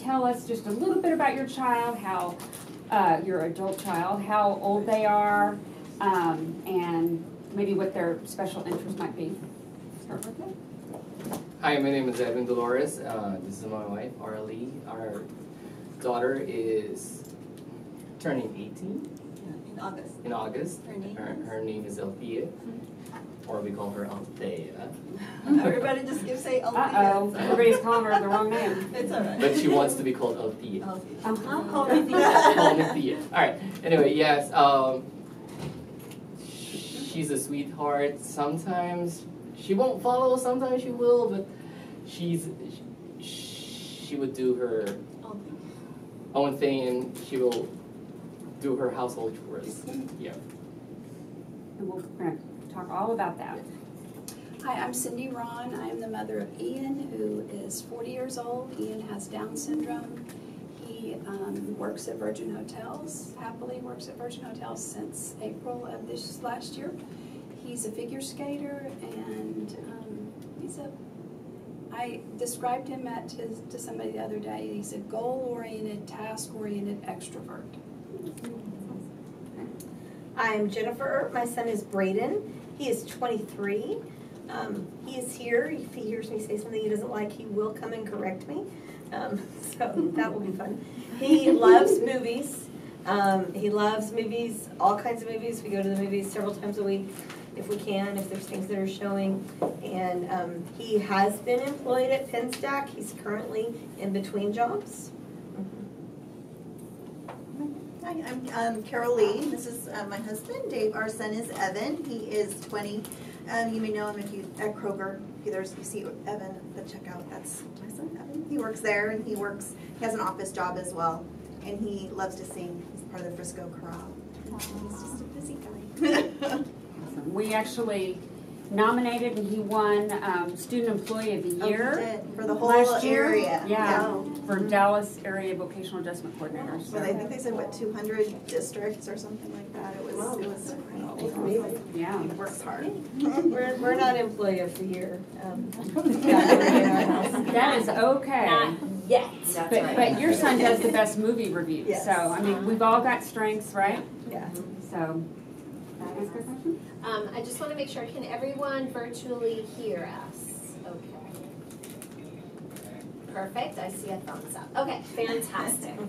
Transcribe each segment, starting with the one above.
tell us just a little bit about your child, how, uh, your adult child, how old they are, um, and maybe what their special interest might be. Start with that. Hi, my name is Evan Dolores. Uh, this is my wife, Arlie. Our daughter is turning 18 In August. in August. Her name Her, is? her name is Althea, or we call her Althea. Everybody just give say Althea. Uh-oh, everybody's calling her the wrong name. It's all right. But she wants to be called Althea. Althea. Uh-huh. Call me Thea. Call me Thea. All right. Anyway, yes. Um, she's a sweetheart. Sometimes she won't follow. Sometimes she will. But she's she, she would do her own thing, and she will do her household chores. Yeah. And we're gonna talk all about that. Hi, I'm Cindy Ron. I am the mother of Ian, who is 40 years old. Ian has Down syndrome. He um, works at Virgin Hotels, happily works at Virgin Hotels since April of this last year. He's a figure skater and um, he's a, I described him at his, to somebody the other day. He's a goal-oriented, task-oriented extrovert. I'm Jennifer. My son is Braden. He is 23. Um, he is here. If he hears me say something he doesn't like, he will come and correct me. Um, so that will be fun. He loves movies. Um, he loves movies, all kinds of movies. We go to the movies several times a week if we can, if there's things that are showing. And um, he has been employed at Pinstack. He's currently in between jobs. Hi, I'm um, Carol Lee. This is uh, my husband, Dave. Our son is Evan. He is 20. Um, you may know him if you at Kroger. If there's you see Evan at the checkout. That's my son, Evan. He works there, and he works. He has an office job as well, and he loves to sing. He's part of the Frisco Chorale. He's just a busy guy. We actually nominated and he won um, Student Employee of the Oh, Year. did, for the whole last year. area. Yeah, for Dallas Area Vocational Adjustment Coordinator. But I think they said what 200 districts or something like that. It was. It was. Yeah. He works hard. We're, we're not employee of the year. Um, That is okay. Yes. But, but your son does the best movie reviews, Yes. so, I mean, we've all got strengths, right? Yeah. So, Um, I just want to make sure, can everyone virtually hear us? Okay. Perfect, I see a thumbs up. Okay, fantastic.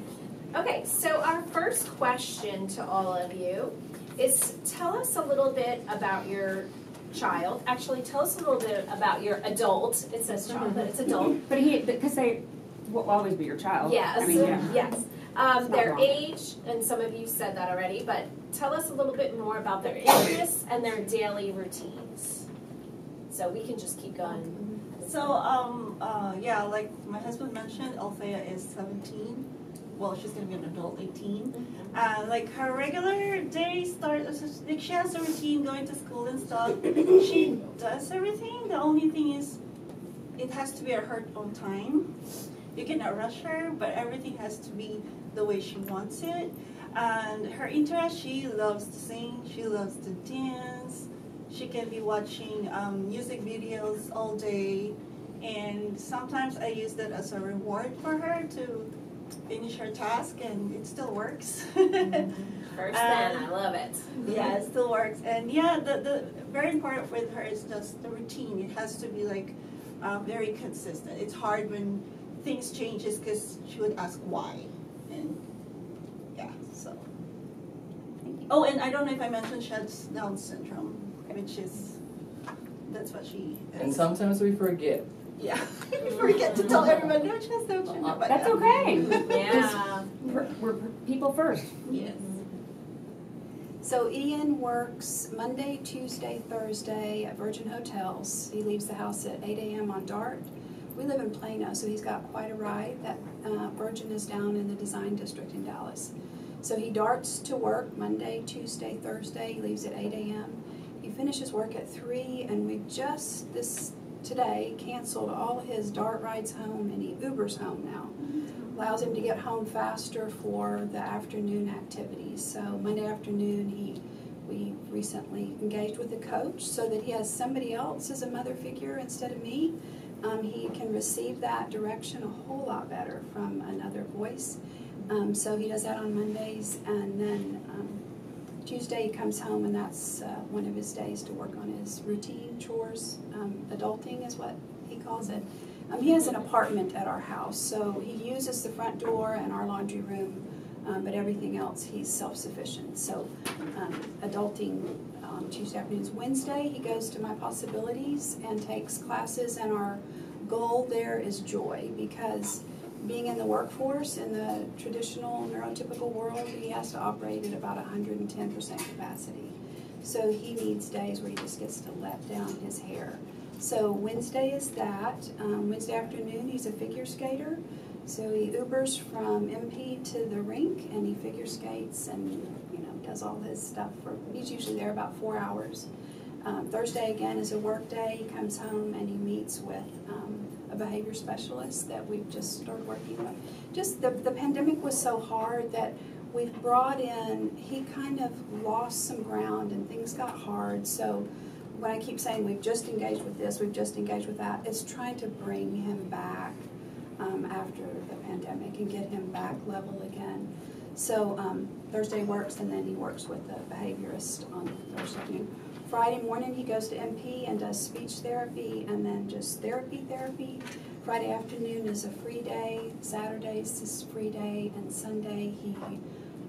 Okay, so our first question to all of you is tell us a little bit about your child. Actually, tell us a little bit about your adult. It says child, but it's adult. But he, because they will always be your child. Yes, I mean, yeah. yes. Um, their wrong. age, and some of you said that already, but tell us a little bit more about their interests and their daily routines. So we can just keep going. So, um, uh, yeah, like my husband mentioned, Althea is seventeen. Well, she's gonna be an adult, eighteen. Uh, like her regular day starts, like she has a routine going to school and stuff. She does everything. The only thing is, it has to be at her own time. You cannot rush her, but everything has to be the way she wants it. And her interest, she loves to sing. She loves to dance. She can be watching um, music videos all day. And sometimes I use that as a reward for her to finish her task, and it still works. First then, I love it. yeah, it still works. And yeah, the, the very important with her is just the routine. It has to be like um, very consistent. It's hard when things changes because she would ask why. And yeah, so. Oh, and I don't know if I mentioned she has Down syndrome, which is, that's what she is. And sometimes we forget. Yeah, we forget to tell everyone, no, she has Down syndrome. but That's yeah. okay. Yeah. We're, we're people first. Yes. So Ian works Monday, Tuesday, Thursday at Virgin Hotels. He leaves the house at eight AM on Dart. We live in Plano, so he's got quite a ride. That uh, Virgin is down in the Design District in Dallas. So he darts to work Monday, Tuesday, Thursday. He leaves at eight AM. He finishes work at three, and we just this today canceled all his Dart rides home, and he Ubers home now allows him to get home faster for the afternoon activities. So Monday afternoon, he we recently engaged with a coach so that he has somebody else as a mother figure instead of me. Um, he can receive that direction a whole lot better from another voice. Um, so he does that on Mondays, and then um, Tuesday he comes home, and that's uh, one of his days to work on his routine chores. Um, adulting is what he calls it. Um, he has an apartment at our house, so he uses the front door and our laundry room, um, but everything else he's self-sufficient. So adulting on Tuesday afternoons. Wednesday he goes to My Possibilities and takes classes, and our goal there is joy because being in the workforce in the traditional neurotypical world, he has to operate at about 110% capacity. So he needs days where he just gets to let down his hair. So Wednesday is that. Um, Wednesday afternoon, he's a figure skater. So he Ubers from MP to the rink and he figure skates and, you know, does all his stuff for, he's usually there about four hours. Um, Thursday again is a work day. He comes home and he meets with um, a behavior specialist that we've just started working with. Just the, the pandemic was so hard that we've brought in, he kind of lost some ground and things got hard. So when I keep saying we've just engaged with this, we've just engaged with that, it's trying to bring him back um, after the pandemic and get him back level again. So um, Thursday works and then he works with the behaviorist on Thursday afternoon. Friday morning he goes to MP and does speech therapy and then just therapy therapy. Friday afternoon is a free day. Saturdays is free day and Sunday he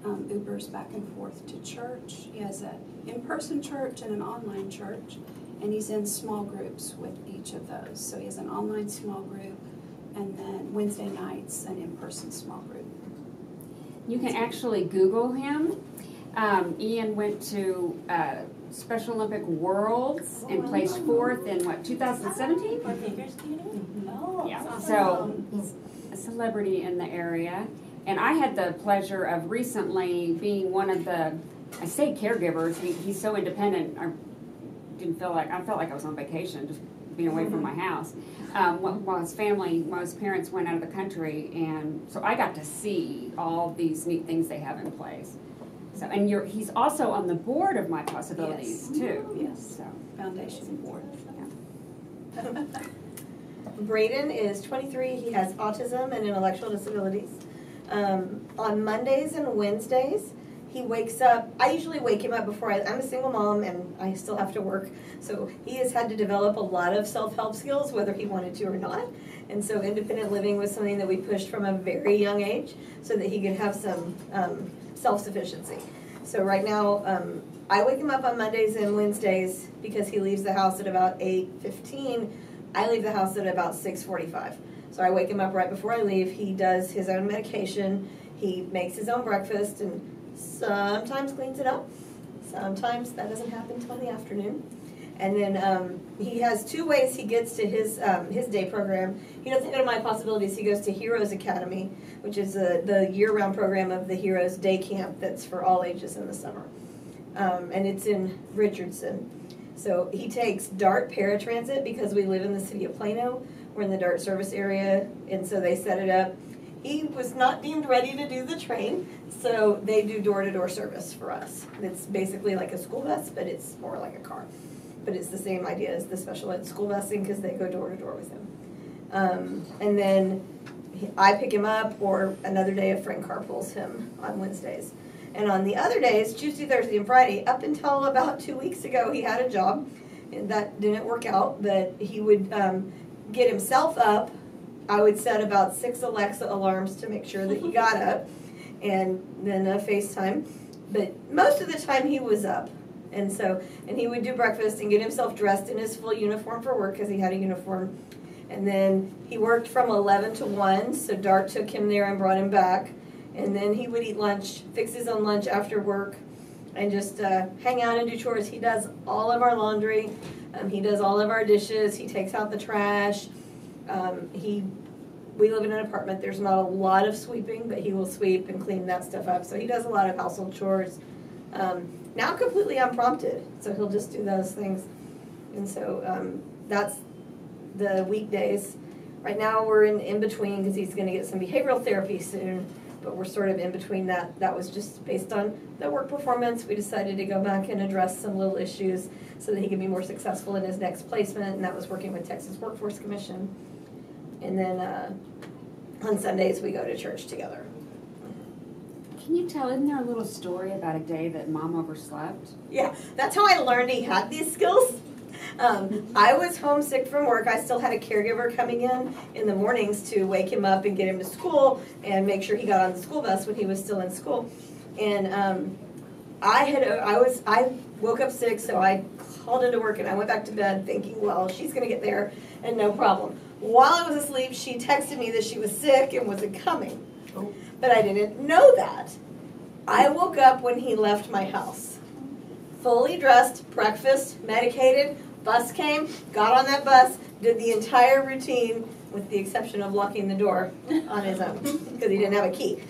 um, Ubers back and forth to church. He has an in-person church and an online church, and he's in small groups with each of those. So he has an online small group, and then Wednesday nights an in-person small group. You can actually Google him. Um, Ian went to uh, Special Olympic Worlds and placed fourth in what 2017. For figure skating? Oh, Yeah, so he's a celebrity in the area. And I had the pleasure of recently being one of the, I say caregivers, he, he's so independent. I didn't feel like, I felt like I was on vacation, just being away from my house. Um, while, his family, while his parents went out of the country. And so I got to see all these neat things they have in place. So, and you're, he's also on the board of My Possibilities Yes. too. Yes. So, Foundation board. Yeah. Braden is 23. He has autism and intellectual disabilities. Um, on Mondays and Wednesdays, he wakes up. I usually wake him up before I. I'm a single mom and I still have to work, so he has had to develop a lot of self-help skills, whether he wanted to or not. And so, independent living was something that we pushed from a very young age, so that he could have some um, self-sufficiency. So right now, um, I wake him up on Mondays and Wednesdays because he leaves the house at about 8:15. I leave the house at about 6:45. So I wake him up right before I leave. He does his own medication. He makes his own breakfast and sometimes cleans it up. Sometimes that doesn't happen until in the afternoon. And then um, he has two ways he gets to his um, his day program. He doesn't go to My Possibilities. He goes to Heroes Academy, which is a, the year-round program of the Heroes Day Camp that's for all ages in the summer. Um, and it's in Richardson. So he takes DART paratransit because we live in the city of Plano. We're in the DART service area, and so they set it up. He was not deemed ready to do the train, so they do door-to-door service for us. It's basically like a school bus, but it's more like a car. But it's the same idea as the special ed school busing because they go door-to-door with him. Um, and then he- I pick him up, or another day a friend carpools him on Wednesdays. And on the other days, Tuesday, Thursday, and Friday, up until about two weeks ago, he had a job. That didn't work out, but he would um, get himself up. I would set about six Alexa alarms to make sure that he got up, and then a FaceTime. But most of the time, he was up. And so, and he would do breakfast and get himself dressed in his full uniform for work because he had a uniform. And then he worked from 11 to 1, so Dart took him there and brought him back and then he would eat lunch, fix his own lunch after work, and just uh, hang out and do chores. He does all of our laundry, um, he does all of our dishes, he takes out the trash. Um, he, we live in an apartment. There's not a lot of sweeping, but he will sweep and clean that stuff up. So he does a lot of household chores. Um, now completely unprompted, so he'll just do those things. And so um, that's the weekdays. Right now we're in in between because he's going to get some behavioral therapy soon but we're sort of in between that. That was just based on the work performance. We decided to go back and address some little issues so that he can be more successful in his next placement, and that was working with Texas Workforce Commission. And then, uh, on Sundays, we go to church together. Can you tell, isn't there a little story about a day that mom overslept? Yeah, that's how I learned he had these skills. Um, I was homesick from work. I still had a caregiver coming in in the mornings to wake him up and get him to school and make sure he got on the school bus when he was still in school. And um, I had, I was, I woke up sick, so I called into work and I went back to bed thinking, well, she's gonna get there and no problem. While I was asleep, she texted me that she was sick and wasn't coming. But I didn't know that. I woke up when he left my house. Fully dressed, breakfast, medicated, bus came, got on that bus, did the entire routine with the exception of locking the door on his own because he didn't have a key.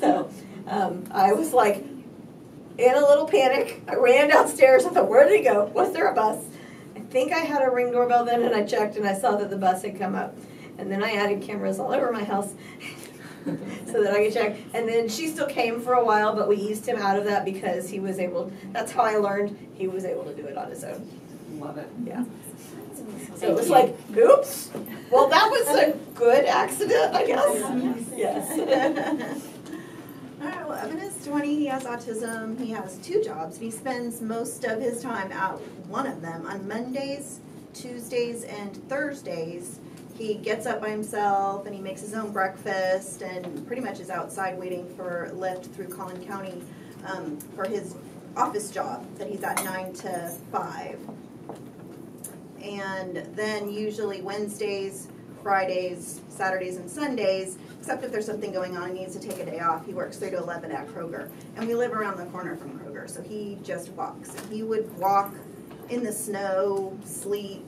So um, I was like in a little panic. I ran downstairs. I thought, where did he go? Was there a bus? I think I had a ring doorbell then, and I checked and I saw that the bus had come up. And then I added cameras all over my house so that I could check. And then she still came for a while, but we eased him out of that because he was able. That's how I learned he was able to do it on his own. Love it. Yeah. So it was like, oops. Well, that was a good accident, I guess. Yes. Well, Evan is 20, he has autism, he has two jobs. He spends most of his time at one of them. On Mondays, Tuesdays, and Thursdays, he gets up by himself and he makes his own breakfast and pretty much is outside waiting for Lyft through Collin County um, for his office job that he's at 9 to 5. And then usually Wednesdays, Fridays, Saturdays, and Sundays, except if there's something going on, and he needs to take a day off. He works 3 to 11 at Kroger. And we live around the corner from Kroger, so he just walks. And he would walk in the snow, sleet,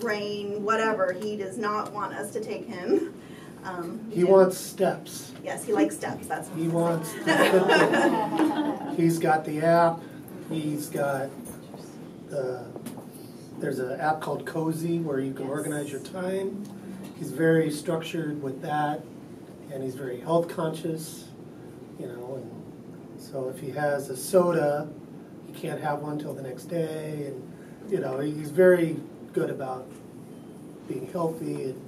rain, whatever. He does not want us to take him. Um, He wants steps. Yes, he likes steps. That's He wants. He's got the app, he's got the, there's an app called Cozi where you can organize your time. He's very structured with that, and he's very health conscious, you know, and so if he has a soda, he can't have one till the next day, and, you know, he's very good about being healthy, and,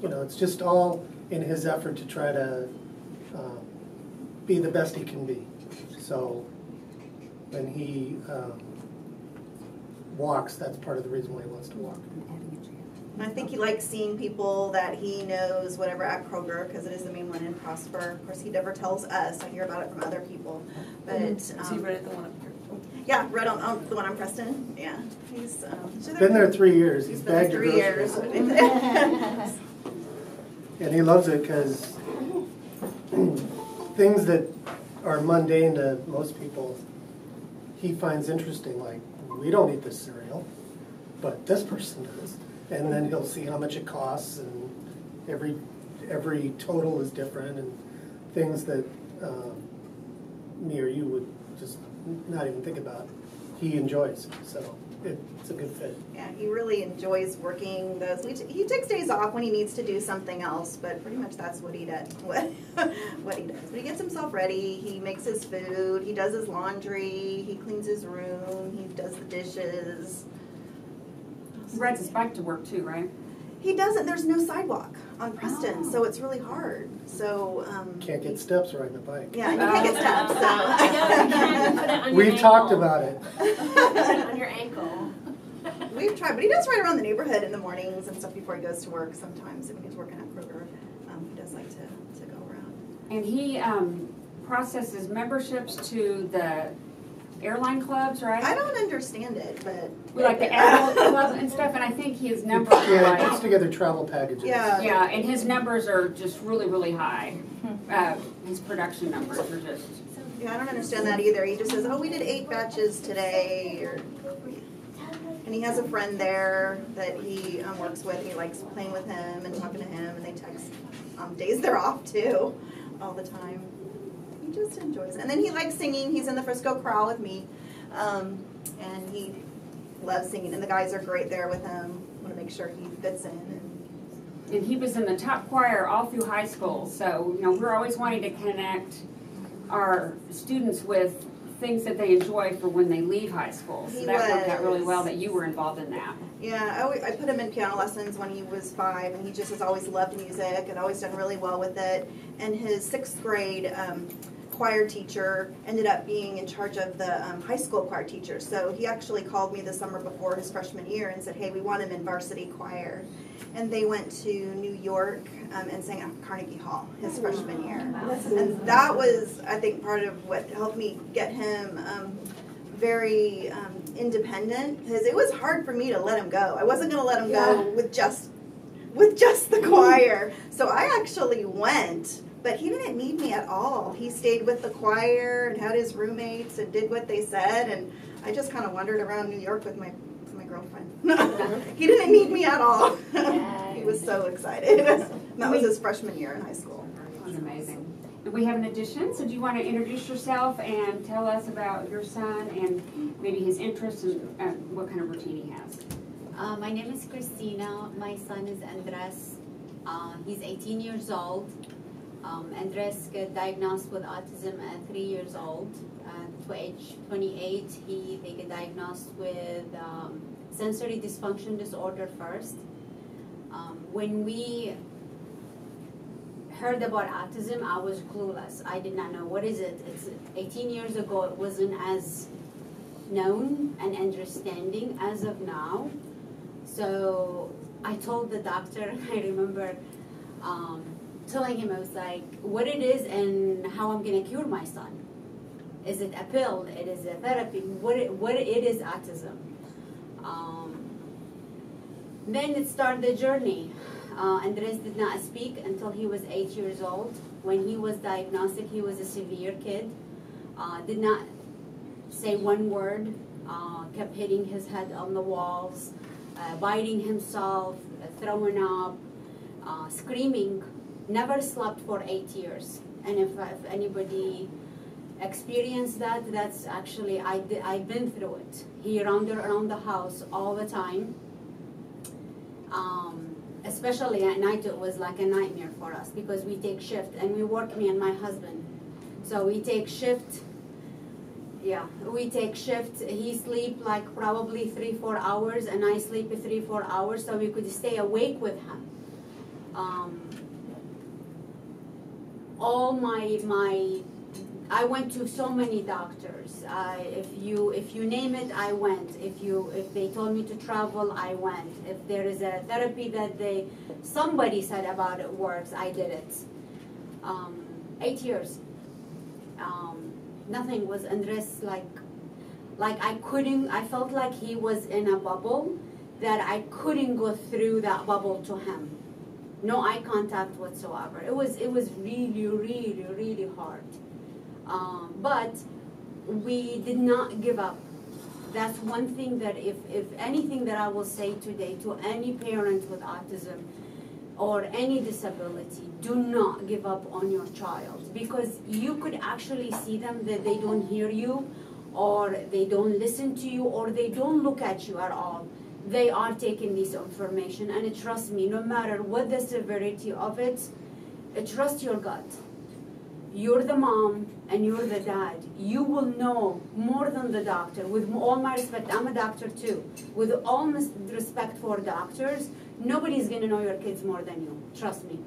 you know, it's just all in his effort to try to um, be the best he can be. So when he um, walks, that's part of the reason why he wants to walk. And I think he likes seeing people that he knows, whatever, at Kroger, because it is the main one in Prosper. Of course, he never tells us. I hear about it from other people. But Has he um, read it the one up here? yeah, right on, on the one on Preston. Yeah, he's um, so Been there three years. He's He's been there three years. And he loves it because things that are mundane to most people, he finds interesting. Like, we don't eat this cereal, but this person does. And then he'll see how much it costs, and every every total is different, and things that um, me or you would just not even think about. He enjoys, so it's a good fit. yeah, he really enjoys working those. He takes days off when he needs to do something else, but pretty much that's what he does. What what he does. But he gets himself ready. He makes his food. He does his laundry. He cleans his room. He does the dishes. Rides his bike to work too, right? He doesn't. There's no sidewalk on Preston, so it's really hard. So um, Can't get steps riding a bike. yeah, and you can't get steps. So I know, you can put it on your We've talked about it. It on your ankle. We've tried, but he does ride around the neighborhood in the mornings and stuff before he goes to work. Sometimes when he's working at Kroger, um, he does like to, to go around. And he um, processes memberships to the airline clubs, right? I don't understand it, but We like the airline club and stuff, and I think his numbers are Yeah, puts together travel packages. Yeah. yeah, and his numbers are just really, really high. Uh, his production numbers are just, Yeah, I don't understand that either. He just says, "Oh, we did eight batches today," or and he has a friend there that he um, works with. He likes playing with him and talking to him, and they text um, days they're off too, all the time. He just enjoys it, and then he likes singing. He's in the Frisco Chorale with me, um, and he loves singing. And the guys are great there with him. Want to make sure he fits in. And and he was in the top choir all through high school. So, you know, we're always wanting to connect our students with things that they enjoy for when they leave high school. So He that worked out really well that you were involved in that. Yeah, I, always, I put him in piano lessons when he was five, and he just has always loved music and always done really well with it. And his sixth grade um, choir teacher ended up being in charge of the um, high school choir teacher. So he actually called me the summer before his freshman year and said, "Hey, we want him in varsity choir." And they went to New York um, and sang at Carnegie Hall his freshman year. And that was, I think, part of what helped me get him um, very um, independent because it was hard for me to let him go. I wasn't going to let him go with just with just the choir. So I actually went, but he didn't need me at all. He stayed with the choir and had his roommates and did what they said, and I just kind of wandered around New York with my with my girlfriend. he didn't need me at all. he was so excited. that was his freshman year in high school. It was amazing. We have an addition, so do you want to introduce yourself and tell us about your son and maybe his interests and uh, what kind of routine he has? Uh, my name is Christina. My son is Andres. Uh, he's 18 years old. Um, Andres got diagnosed with autism at three years old. Uh, to age 28, he they get diagnosed with um, sensory dysfunction disorder first. Um, when we heard about autism, I was clueless. I did not know what is it. It's 18 years ago. It wasn't as known and understanding as of now. So I told the doctor, I remember um, telling him, I was like, what it is and how I'm going to cure my son. Is it a pill? It is a therapy? What it, what it is autism? Um, then it started the journey. Uh, Andres did not speak until he was eight years old. When he was diagnosed, he was a severe kid. Uh, did not say one word. Uh, kept hitting his head on the walls, uh, biting himself, uh, throwing up, uh, screaming. Never slept for eight years. And if, if anybody experienced that, that's actually I did, I've been through it. He rounded around the house all the time. Um, especially at night, it was like a nightmare for us because we take shift and we work me and my husband. So we take shift yeah, we take shift. He sleep like probably three, four hours, and I sleep three, four hours, so we could stay awake with him. Um, all my my, I went to so many doctors. If you if you name it, I went. If you if they told me to travel, I went. If there is a therapy that they somebody said about it works, I did it. Um, eight years. Um, nothing was Andres like like I couldn't I felt like he was in a bubble that I couldn't go through that bubble to him. No eye contact whatsoever. It was it was really, really, really hard. Um, but we did not give up. That's one thing that if, if anything that I will say today to any parent with autism or any disability, do not give up on your child because you could actually see them that they don't hear you or they don't listen to you or they don't look at you at all. They are taking this information and trust me, no matter what the severity of it, trust your gut. You're the mom and you're the dad. You will know more than the doctor. With all my respect, I'm a doctor too. With all mis- respect for doctors, nobody's gonna know your kids more than you. Trust me.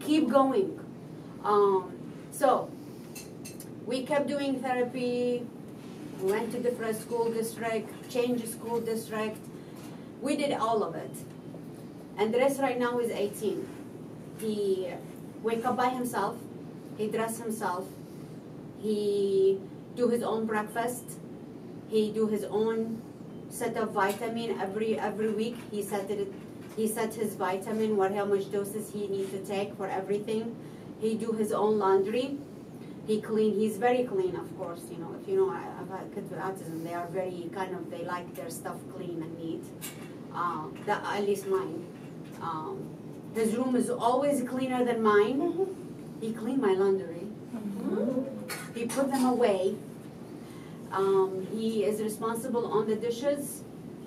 Keep going. Um, so we kept doing therapy. We went to different school district, changed school district. We did all of it. Andres right now is 18. He wake up by himself. He dress himself. He do his own breakfast. He do his own set of vitamin every every week. He set it. He set his vitamin, what how much doses he needs to take for everything. He do his own laundry. He clean. He's very clean, of course. You know, if you know I- had kids with autism, they are very kind of they like their stuff clean and neat. Uh, that at least mine. Um, his room is always cleaner than mine. He cleaned my laundry. He put them away. Um, he is responsible on the dishes.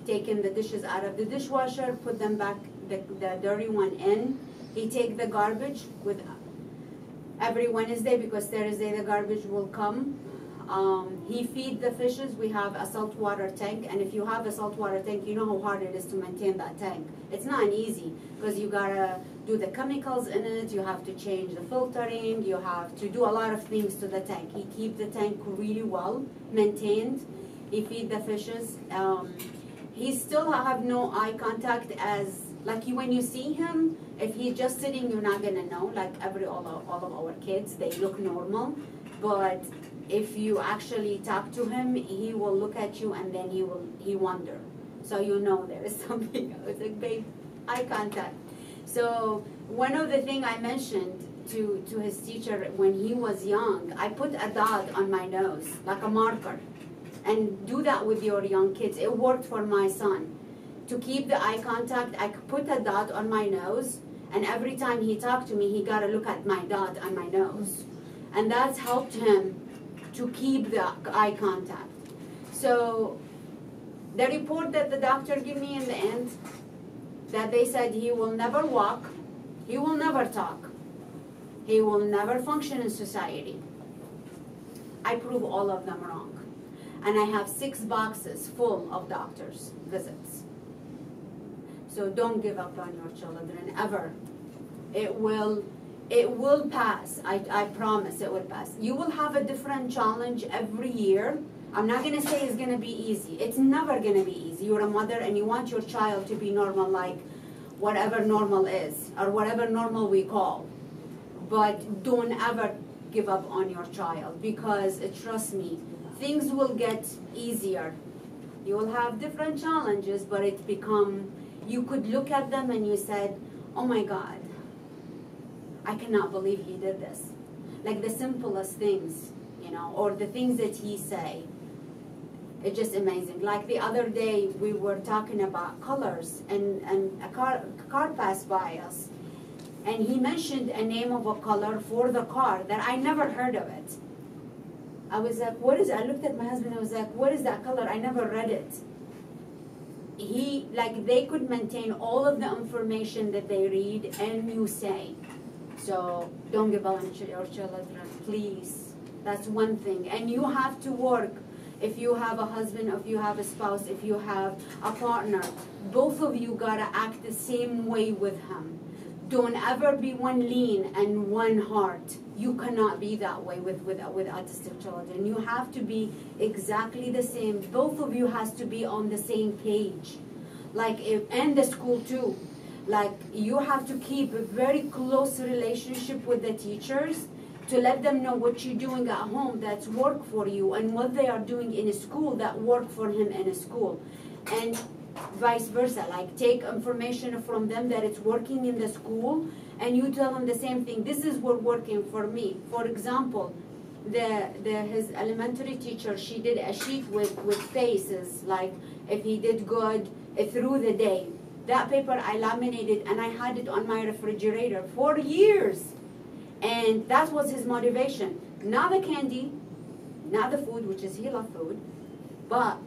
taking the dishes out of the dishwasher, put them back, the, the dirty one in. He take the garbage with every Wednesday because Thursday the garbage will come. Um, he feed the fishes. We have a saltwater tank, and if you have a saltwater tank, you know how hard it is to maintain that tank. It's not easy because you gotta do the chemicals in it. You have to change the filtering. You have to do a lot of things to the tank. He keep the tank really well maintained. He feed the fishes. Um, he still have no eye contact as like when you see him. If he's just sitting, you're not gonna know. Like every all of, all of our kids, they look normal, but if you actually talk to him, he will look at you and then he will he wonder. So you know there is something. It's like big eye contact. So one of the thing I mentioned to to his teacher when he was young, I put a dot on my nose like a marker, and do that with your young kids. It worked for my son. To keep the eye contact, I put a dot on my nose, and every time he talked to me, he got to look at my dot on my nose, and that's helped him to keep the eye contact. So the report that the doctor gave me in the end, that they said he will never walk, he will never talk, he will never function in society. I prove all of them wrong. And I have six boxes full of doctors' visits. So don't give up on your children ever. It will it will pass. I, I promise it will pass. You will have a different challenge every year. I'm not gonna say it's gonna be easy. It's never gonna be easy. You're a mother and you want your child to be normal like whatever normal is or whatever normal we call. But don't ever give up on your child because uh, trust me, things will get easier. You will have different challenges, but it become you could look at them and you said, "Oh my God, I cannot believe he did this." Like the simplest things, you know, or the things that he say. It's just amazing. Like the other day, we were talking about colors, and and a car car passed by us, and he mentioned a name of a color for the car that I never heard of it. I was like, what is it? I looked at my husband, I was like, what is that color? I never read it. He, like, they could maintain all of the information that they read and you say. So don't give up on your children, please. That's one thing. And you have to work. If you have a husband, if you have a spouse, if you have a partner, both of you gotta act the same way with him. Don't ever be one lean and one heart. You cannot be that way with, with, with autistic children. You have to be exactly the same. Both of you has to be on the same page. Like, if, and the school too. Like, you have to keep a very close relationship with the teachers to let them know what you're doing at home that's work for you and what they are doing in a school that work for him in a school. And vice versa like take information from them that it's working in the school and you tell them the same thing. This is what working for me. For example the, the his elementary teacher she did a sheet with with faces like if he did good uh, through the day that paper i laminated and i had it on my refrigerator for years and that was his motivation not the candy not the food which is he food but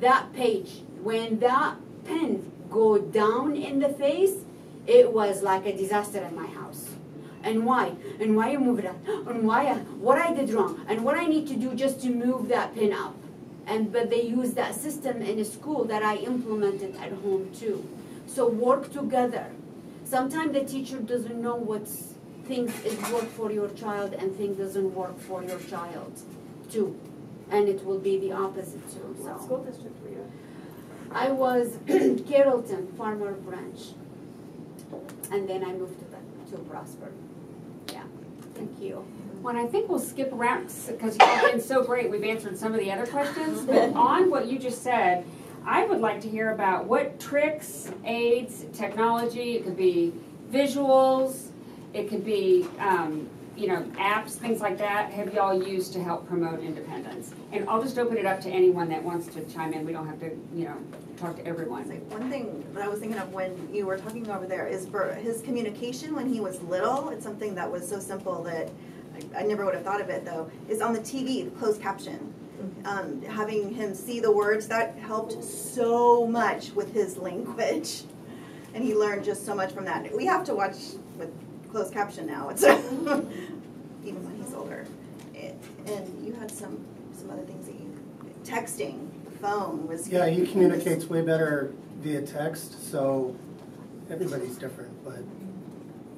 that page when that pen go down in the face, it was like a disaster in my house. And why? And why you move up? And why? Uh, what I did wrong? And what I need to do just to move that pin up? And but they use that system in a school that I implemented at home too. So work together. Sometimes the teacher doesn't know what things is work for your child and things doesn't work for your child too. And it will be the opposite too. So. What school district were you in? I was Carrollton Farmer Branch, and then I moved to to Prosper. Yeah, thank you. Well, I think we'll skip around because you've been so great. We've answered some of the other questions, but on what you just said, I would like to hear about what tricks, aids, technology. It could be visuals. It could be um, you know, apps, things like that, have y'all used to help promote independence? And I'll just open it up to anyone that wants to chime in. We don't have to, you know, talk to everyone. Like one thing that I was thinking of when you were talking over there is for his communication when he was little. It's something that was so simple that I, I never would have thought of it though. Is on the TV, the closed caption. um, having him see the words, that helped so much with his language. And he learned just so much from that. We have to watch with closed caption now. It's even when he's older. It, and you had some some other things that you texting, the phone was Yeah, he communicates way better via text, so everybody's different, but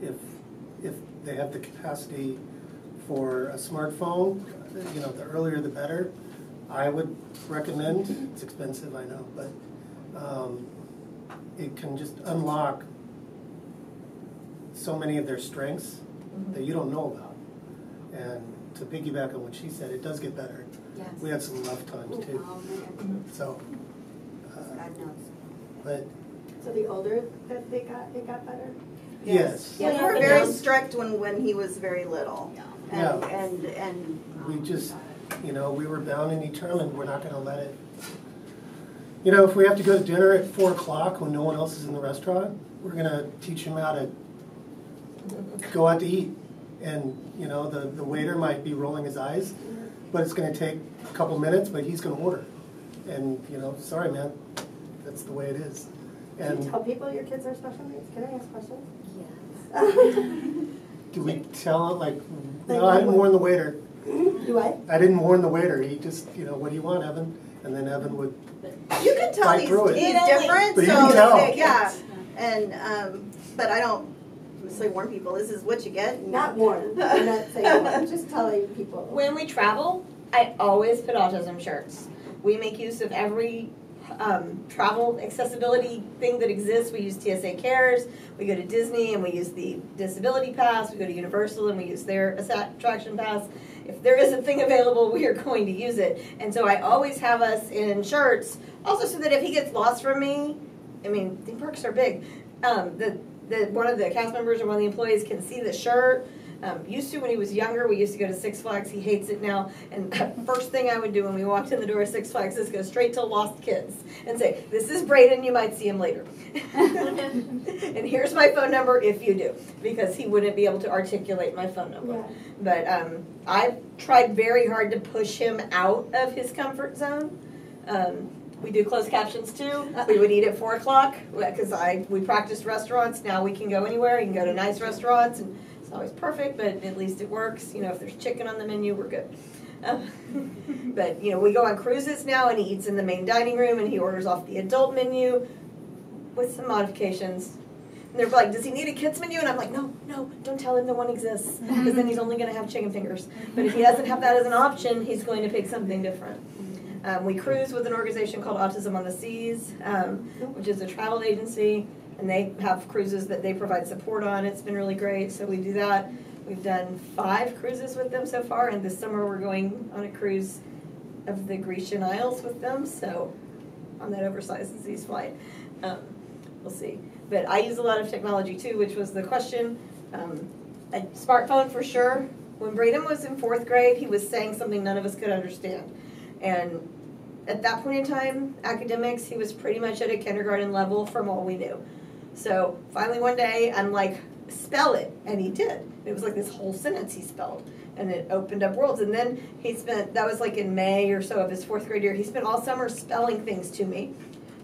if, if they have the capacity for a smartphone, you know, the earlier the better. I would recommend, it's expensive, I know, but, um, it can just unlock so many of their strengths that you don't know about. And to piggyback on what she said, it does get better. Yes. We had some rough times too, Oh, man. so, uh, but, So the older that they got, it got better? yes. We Yeah. were very strict when, when he was very little. Yeah. And, and, and We um, just, you know, we were bound and determined, we're not gonna let it. You know, if we have to go to dinner at four o'clock when no one else is in the restaurant, we're gonna teach him how to go out to eat. And, you know, the, the waiter might be rolling his eyes, but it's gonna take a couple minutes, but he's gonna order. And, you know, sorry, man, that's the way it is. Do you And tell people your kids are special needs? Can I ask questions? Yes. Do we tell him, like, no, I didn't warn the waiter. Do I? I didn't warn the waiter, he just, you know, what do you want, Evan? And then Evan would you can tell Fight he's, through it. he's different, But you so, can tell. they- yeah. And, um, but I don't say warn people, this is what you get. Not warn, I'm not saying warn, just telling people. When we travel, I always put autism shirts. We make use of every um, travel accessibility thing that exists. We use TSA Cares. We go to Disney and we use the Disability Pass. We go to Universal and we use their attraction pass. If there is a thing available, we are going to use it. And so I always have us in shirts, also so that if he gets lost from me, I mean, theme parks are big. Um, the, the one of the cast members or one of the employees can see the shirt. Um, used to when he was younger, we used to go to Six Flags. He hates it now. And first thing I would do when we walked in the door of Six Flags is go straight to Lost Kids and say, "This is Braden. You might see him later." and here's my phone number if you do, because he wouldn't be able to articulate my phone number. Yeah. But um, I've tried very hard to push him out of his comfort zone. Um, we do closed captions too. We would eat at four o'clock because I we practiced restaurants. Now we can go anywhere. You can go to nice restaurants, and it's always perfect, but at least it works. You know, if there's chicken on the menu, we're good. Um, but you know, we go on cruises now, and he eats in the main dining room, and he orders off the adult menu with some modifications. And they're like, "Does he need a kids menu?" And I'm like, "No, no, don't tell him the one exists, because then he's only going to have chicken fingers. But if he doesn't have that as an option, he's going to pick something different." Um, we cruise with an organization called Autism on the Seas, um, which is a travel agency, and they have cruises that they provide support on. It's been really great, so we do that. We've done five cruises with them so far, and this summer we're going on a cruise of the Grecian Isles with them. So on that oversized disease flight, um, we'll see. But I use a lot of technology too, which was the question. Um, a smartphone for sure. When Braden was in fourth grade, he was saying something none of us could understand. And at that point in time, academics, he was pretty much at a kindergarten level from all we knew. So finally one day, I'm like, spell it. And he did. It was like this whole sentence he spelled. And it opened up worlds. And then he spent, that was like in May or so of his fourth grade year, he spent all summer spelling things to me,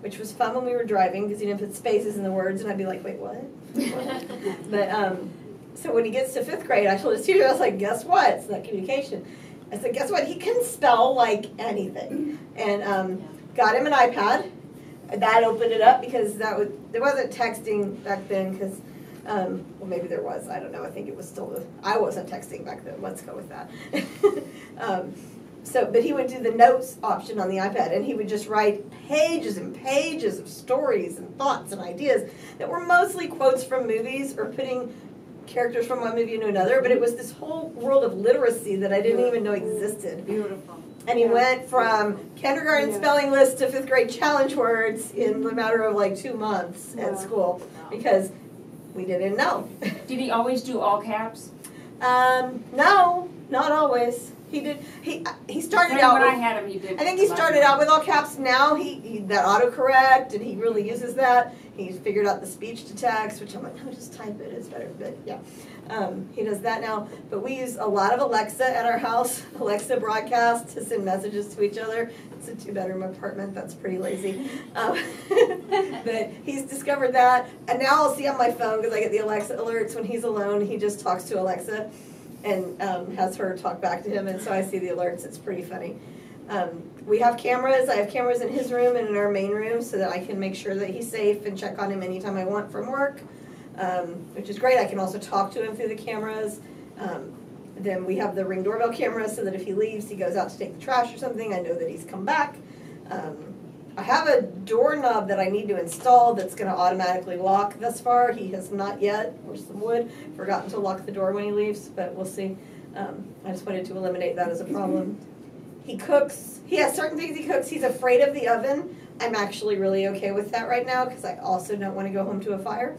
which was fun when we were driving because he didn't put spaces in the words. And I'd be like, wait, what? but um, so when he gets to fifth grade, I told his teacher, I was like, guess what? It's not communication. I said, guess what? He can spell like anything. And um, got him an iPad. That opened it up because that was there wasn't texting back then because um, well maybe there was I don't know I think it was still I wasn't texting back then let's go with that. Um, so but he would do the notes option on the iPad and he would just write pages and pages of stories and thoughts and ideas that were mostly quotes from movies or putting characters from one movie into another but it was this whole world of literacy that I didn't even know existed. Beautiful. And he went from kindergarten Yeah. spelling list to fifth grade challenge words in the matter of like two months Wow. at school because we didn't know. Did he always do all caps? Um, no, not always. He did. He he Same started when out. I With, had him, he did. I think he started out with all caps. Now he, he that autocorrect, and he really uses that. He's figured out the speech to text, which I'm like, no, just type it. It's better. But yeah, um, he does that now. But we use a lot of Alexa at our house. Alexa broadcast to send messages to each other. It's a two-bedroom apartment. That's pretty lazy. Um, but he's discovered that, and now I'll see on my phone because I get the Alexa alerts when he's alone. He just talks to Alexa and um, has her talk back to him, and so I see the alerts. It's pretty funny. Um, we have cameras. I have cameras in his room and in our main room so that I can make sure that he's safe and check on him anytime I want from work, um, which is great. I can also talk to him through the cameras. Um, then we have the ring doorbell camera so that if he leaves, he goes out to take the trash or something, I know that he's come back. Um, I have a doorknob that I need to install that's going to automatically lock thus far. He has not yet, or some wood, forgotten to lock the door when he leaves, but we'll see. Um, I just wanted to eliminate that as a problem. He cooks, he has certain things he cooks. He's afraid of the oven. I'm actually really okay with that right now because I also don't want to go home to a fire.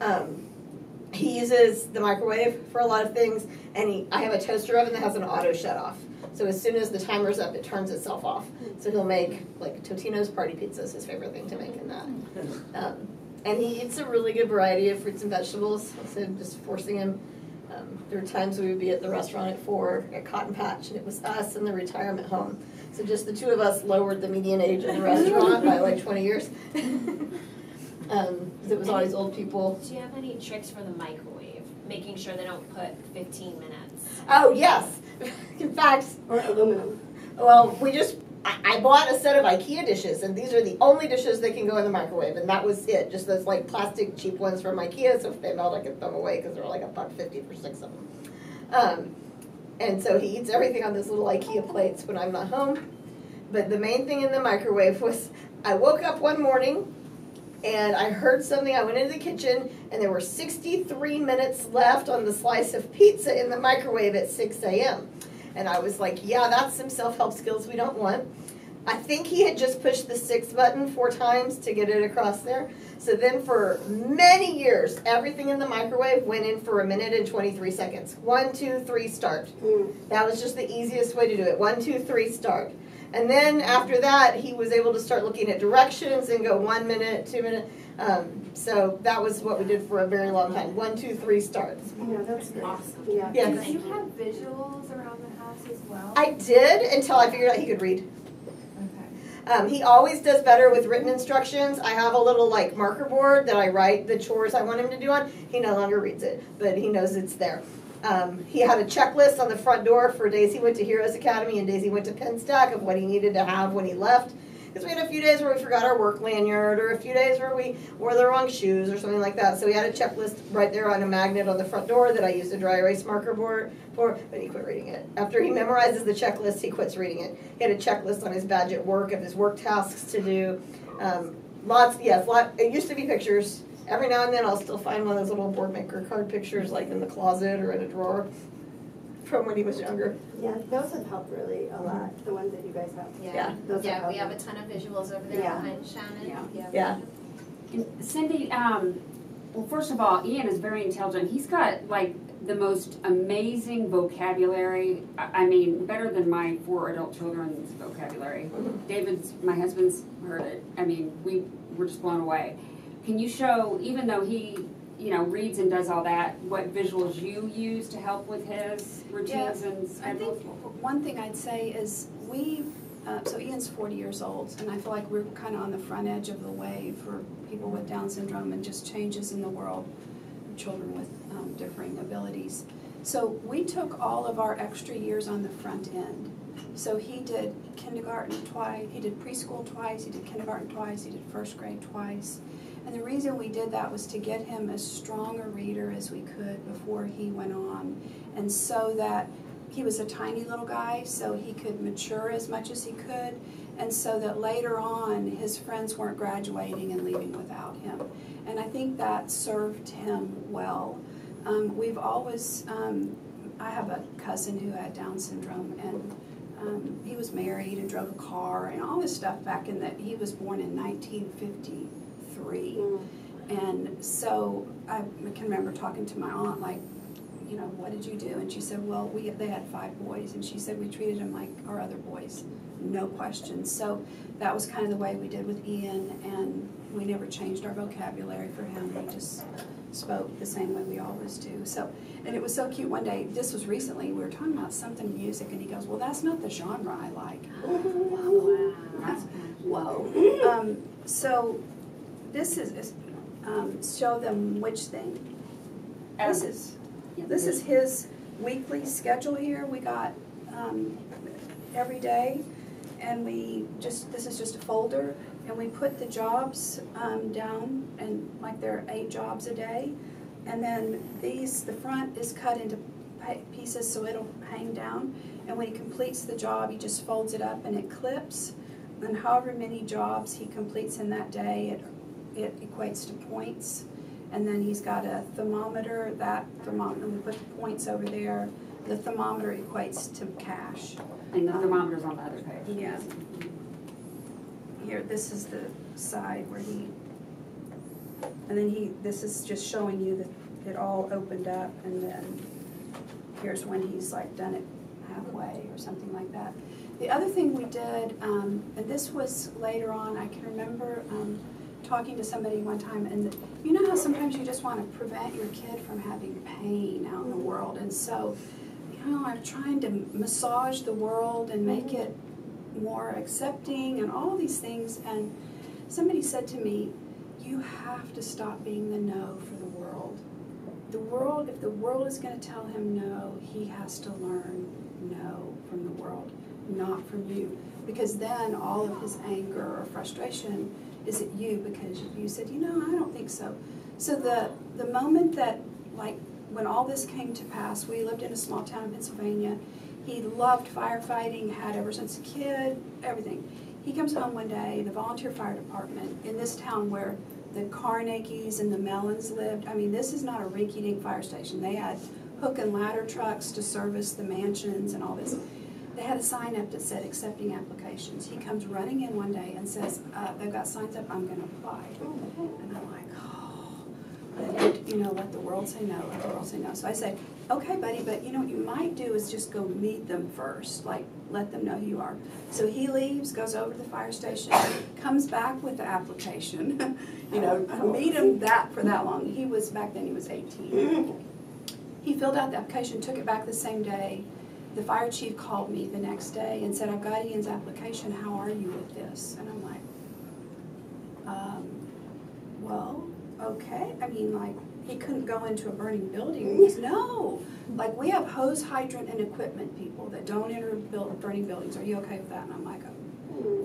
Um, he uses the microwave for a lot of things, and he, I have a toaster oven that has an auto shut off. So as soon as the timer's up, it turns itself off. So he'll make like Totino's party pizza is his favorite thing to make in that. Um, and he eats a really good variety of fruits and vegetables. So just forcing him. Um, there were times we would be at the restaurant at four at Cotton Patch, and it was us and the retirement home. So just the two of us lowered the median age of the restaurant by like 20 years. um, 'cause it was always old people. Do you have any tricks for the microwave? Making sure they don't put 15 minutes. Oh yes. In fact, Or aluminum. Well, we just, I, I bought a set of IKEA dishes, and these are the only dishes that can go in the microwave, and that was it. Just those like plastic cheap ones from IKEA, so if they melt, I can throw them away because they're like a buck fifty for six of them. Um, and so he eats everything on those little IKEA plates when I'm not home. But the main thing in the microwave was I woke up one morning and I heard something. I went into the kitchen and there were 63 minutes left on the slice of pizza in the microwave at 6 a.m. And I was like, yeah, that's some self help skills we don't want. I think he had just pushed the six button four times to get it across there. So then for many years, everything in the microwave went in for a minute and 23 seconds. One, two, three, start. Hmm. That was just the easiest way to do it. One, two, three, start. And then after that, he was able to start looking at directions and go one minute, two minute. Um, so that was what we did for a very long time. One, two, three, starts. Yeah, that's great. Awesome. Yeah. Yeah. Do you have visuals around the house as well? I did until I figured out he could read. Okay. Um, he always does better with written instructions. I have a little like marker board that I write the chores I want him to do on. He no longer reads it, but he knows it's there. Um, he had a checklist on the front door for days he went to Heroes Academy and days he went to Penn of what he needed to have when he left. Because we had a few days where we forgot our work lanyard, or a few days where we wore the wrong shoes, or something like that. So we had a checklist right there on a magnet on the front door that I used a dry erase marker board for, but he quit reading it. After he memorizes the checklist, he quits reading it. He had a checklist on his badge at work of his work tasks to do. Um, lots, yes, lot. It used to be pictures. Every now and then, I'll still find one of those little Boardmaker card pictures, like in the closet or in a drawer, from when he was younger. Yeah, those have helped really a lot, the ones that you guys have. Yeah. Those Yeah, have we have a ton of visuals over there Yeah. behind Shannon. Yeah. Yeah. And Cindy, um, well, first of all, Ian is very intelligent. He's got like the most amazing vocabulary. I, I mean, better than my four adult children's vocabulary. David's, my husband's heard it. I mean, we were just blown away. Can you show, even though he, you know, reads and does all that, what visuals you use to help with his routines and I think one thing I'd say is we, uh, so Ian's 40 years old, and I feel like we're kind of on the front edge of the wave for people with Down syndrome and just changes in the world, children with um, differing abilities. So we took all of our extra years on the front end. So he did kindergarten twice, he did preschool twice, he did kindergarten twice, he did first grade twice. And the reason we did that was to get him as strong a reader as we could before he went on. And so that he was a tiny little guy, so he could mature as much as he could. And so that later on, his friends weren't graduating and leaving without him. And I think that served him well. Um, we've always, um, I have a cousin who had Down syndrome, and um, he was married and drove a car and all this stuff back in that he was born in 1953. Mm. And so I can remember talking to my aunt, like, you know, what did you do? And she said, well, we, they had five boys, and she said, we treated them like our other boys, no questions. So that was kind of the way we did with Ian, and we never changed our vocabulary for him. We just spoke the same way we always do. So, and it was so cute. One day, this was recently, we were talking about something music, and he goes, "Well, that's not the genre I like." Whoa. Um, so, this is is, um, show them which thing. This is this is his weekly schedule here. We got um, every day, and we just this is just a folder, and we put the jobs um, down, and like there are eight jobs a day, and then these the front is cut into pieces so it'll hang down, and when he completes the job, he just folds it up and it clips, and however many jobs he completes in that day, it it equates to points. And then he's got a thermometer, that thermometer, we put the points over there. The thermometer equates to cash. And the thermometer's on the other page. Yeah. Here, this is the side where he, and then he, this is just showing you that it all opened up and then here's when he's like done it halfway or something like that. The other thing we did, um, and this was later on, I can remember, um, talking to somebody one time and you know how sometimes you just want to prevent your kid from having pain out in the mm-hmm. world and so you know i'm trying to massage the world and make mm-hmm. it more accepting and all these things and somebody said to me you have to stop being the no for the world. The world if the world is going to tell him no he has to learn no from the world not from you. Because then all of his anger or frustration is it you because you said, you know, I don't think so. So the the moment that like when all this came to pass, we lived in a small town in Pennsylvania. He loved firefighting, had ever since a kid, everything. He comes home one day, the volunteer fire department in this town where the Carnegies and the Mellons lived. I mean, this is not a rinky-dink fire station. They had hook and ladder trucks to service the mansions and all this they had a sign up that said accepting applications. He comes running in one day and says, uh, they've got signs up, I'm gonna apply. And I'm like, oh, you know, let the world say no, let the world say no. So I say, okay, buddy, but you know what you might do is just go meet them first, like let them know who you are. So he leaves, goes over to the fire station, comes back with the application. you know, meet him that for that long. He was back then he was 18. He filled out the application, took it back the same day. The fire chief called me the next day and said, I've got Ian's application, how are you with this? And I'm like, um, well, okay, I mean, like, he couldn't go into a burning building. He goes, no, like, we have hose hydrant and equipment people that don't enter build, burning buildings, are you okay with that? And I'm like,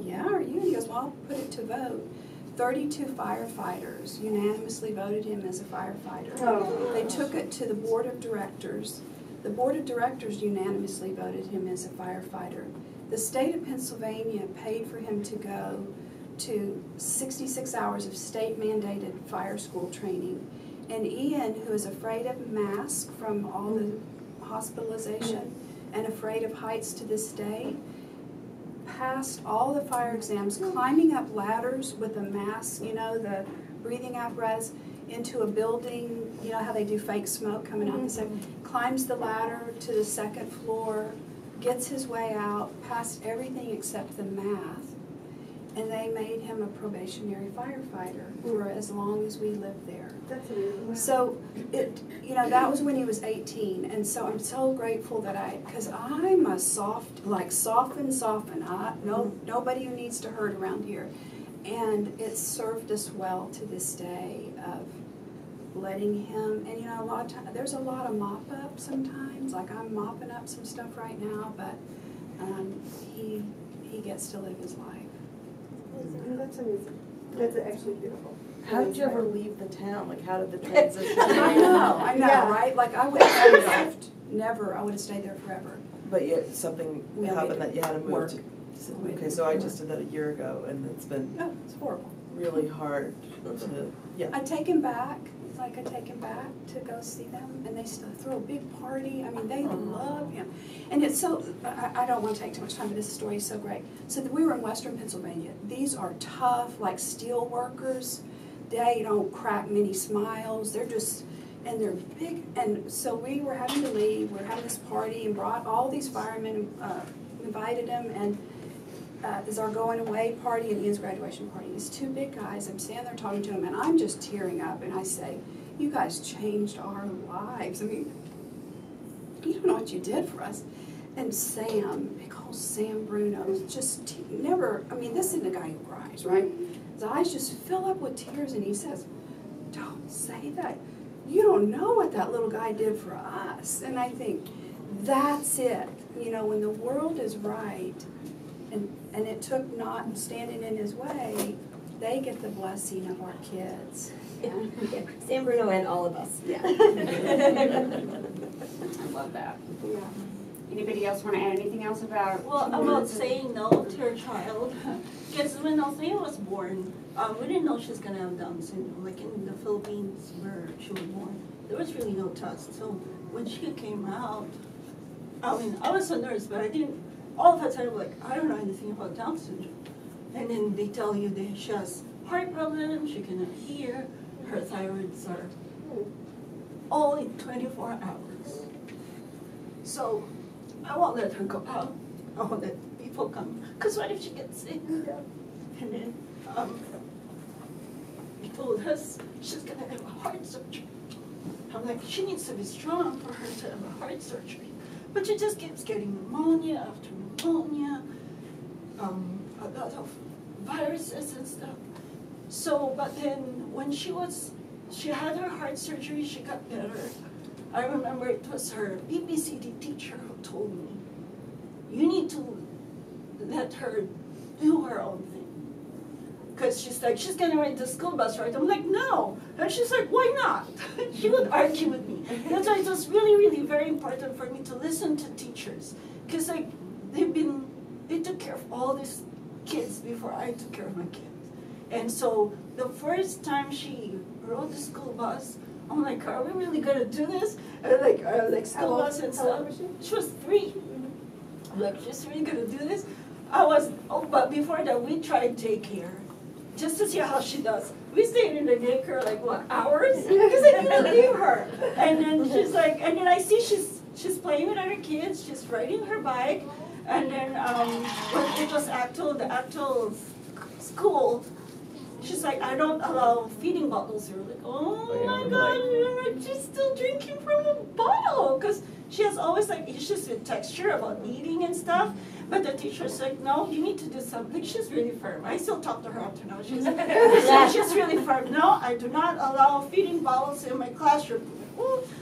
yeah, are you? He goes, well, I'll put it to vote. Thirty-two firefighters unanimously voted him as a firefighter. They took it to the board of directors. The board of directors unanimously voted him as a firefighter. The state of Pennsylvania paid for him to go to sixty-six hours of state mandated fire school training. And Ian, who is afraid of masks from all the hospitalization and afraid of heights to this day, passed all the fire exams, climbing up ladders with a mask, you know, the breathing apparatus, into a building, you know how they do fake smoke coming out the mm-hmm. second, climbs the ladder to the second floor, gets his way out, passed everything except the math, and they made him a probationary firefighter for mm-hmm. as long as we lived there. That's amazing. So it, you know, that was when he was 18, and so I'm so grateful that I, because I'm a soft, like soften, soften. I, no, mm-hmm. nobody who needs to hurt around here, and it served us well to this day of letting him. And you know, a lot of times there's a lot of mop up sometimes. Like I'm mopping up some stuff right now, but um, he he gets to live his life. That's amazing. That's actually beautiful. How did you ever leave the town? Like, how did the transition? I know, I know, Yeah. right? Like I would have never left. Never, I would have stayed there forever. But yet something We happened that you had to move work. to. Okay, so I just did that a year ago, and it's been Oh, it's horrible. really hard to. Yeah. I take him back, it's like I take him back to go see them, and they still throw a big party. I mean, they love him, and it's so. I, I don't want to take too much time, but this story is so great. So we were in Western Pennsylvania. These are tough, like steel workers. They don't crack many smiles. They're just, and they're big, and so we were having to leave, we were having this party and brought all these firemen, uh, invited them, and uh, is our going away party and Ian's graduation party. These two big guys, I'm standing there talking to them, and I'm just tearing up, and I say, you guys changed our lives. I mean, you don't know what you did for us. And Sam, old Sam Bruno, is just never, I mean, this isn't a guy who cries, right? His eyes just fill up with tears, and he says, don't say that. You don't know what that little guy did for us. And I think, that's it. You know, when the world is right, and, and it took not standing in his way, they get the blessing of our kids. Yeah, Sam Bruno and all of us. Yeah. I love that. Yeah. Anybody else want to add anything else about? Well, about saying no to your child, because when Althea was born, um, we didn't know she was gonna have Down syndrome. Like in the Philippines where she was born, there was really no test. So when she came out, I mean, I was a nurse, but I didn't. All of a sudden, like I don't know anything about Down syndrome, and then they tell you that she has heart problems, she cannot hear, her thyroids are all in 24 hours. So I won't let her go out. I won't let people come. Because what if she gets sick? And then um, he told us she's going to have a heart surgery. I'm like, she needs to be strong for her to have a heart surgery. But she just keeps getting pneumonia after pneumonia, um, a lot of viruses and stuff. So, but then when she was, she had her heart surgery, she got better. I remember it was her PPCD teacher who told me, you need to let her do her own thing. Because she's like, she's gonna ride the school bus, right? I'm like, no. And she's like, why not? she would argue with me. That's why it was really, really very important for me to listen to teachers. Because like, they've been, they took care of all these kids before I took care of my kids. And so the first time she rode the school bus, I'm like, are we really gonna do this? And like, uh, like school bus and stuff. She was three. I'm like, she's really gonna do this? I was, oh, but before that, we tried daycare, just to see how she does. We stayed in the daycare like what hours? Because I didn't leave her. And then she's like, and then I see she's she's playing with other kids. She's riding her bike, and then um, when it was actual the actual school, she's like, I don't allow feeding bottles here. Like, oh Oh, yeah, my I'm god, she's still drinking from a bottle because she has always like issues with texture about eating and stuff. But the teacher's like, no, you need to do something. She's really firm. I still talk to her after now. She's, she's really firm. No, I do not allow feeding bottles in my classroom.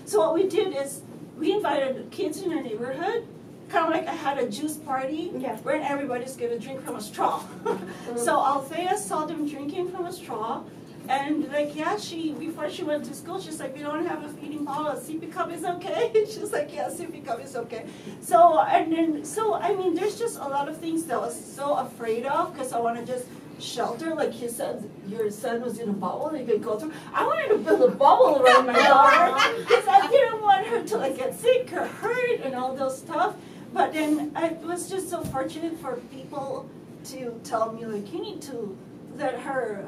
So what we did is we invited kids in our neighborhood, kind of like I had a juice party Yeah. where everybody's gonna drink from a straw. Mm-hmm. so Althea saw them drinking from a straw. And like, yeah, she, before she went to school, she's like, we don't have a feeding bottle, a sippy cup is okay? she's like, yeah, sippy cup is okay. So, and then, so, I mean, there's just a lot of things that I was so afraid of, because I want to just shelter, like you said, your son was in a bubble, you could go through. I wanted to build a bubble around my daughter, because I didn't want her to like get sick or hurt and all those stuff. But then I was just so fortunate for people to tell me, like, you need to let her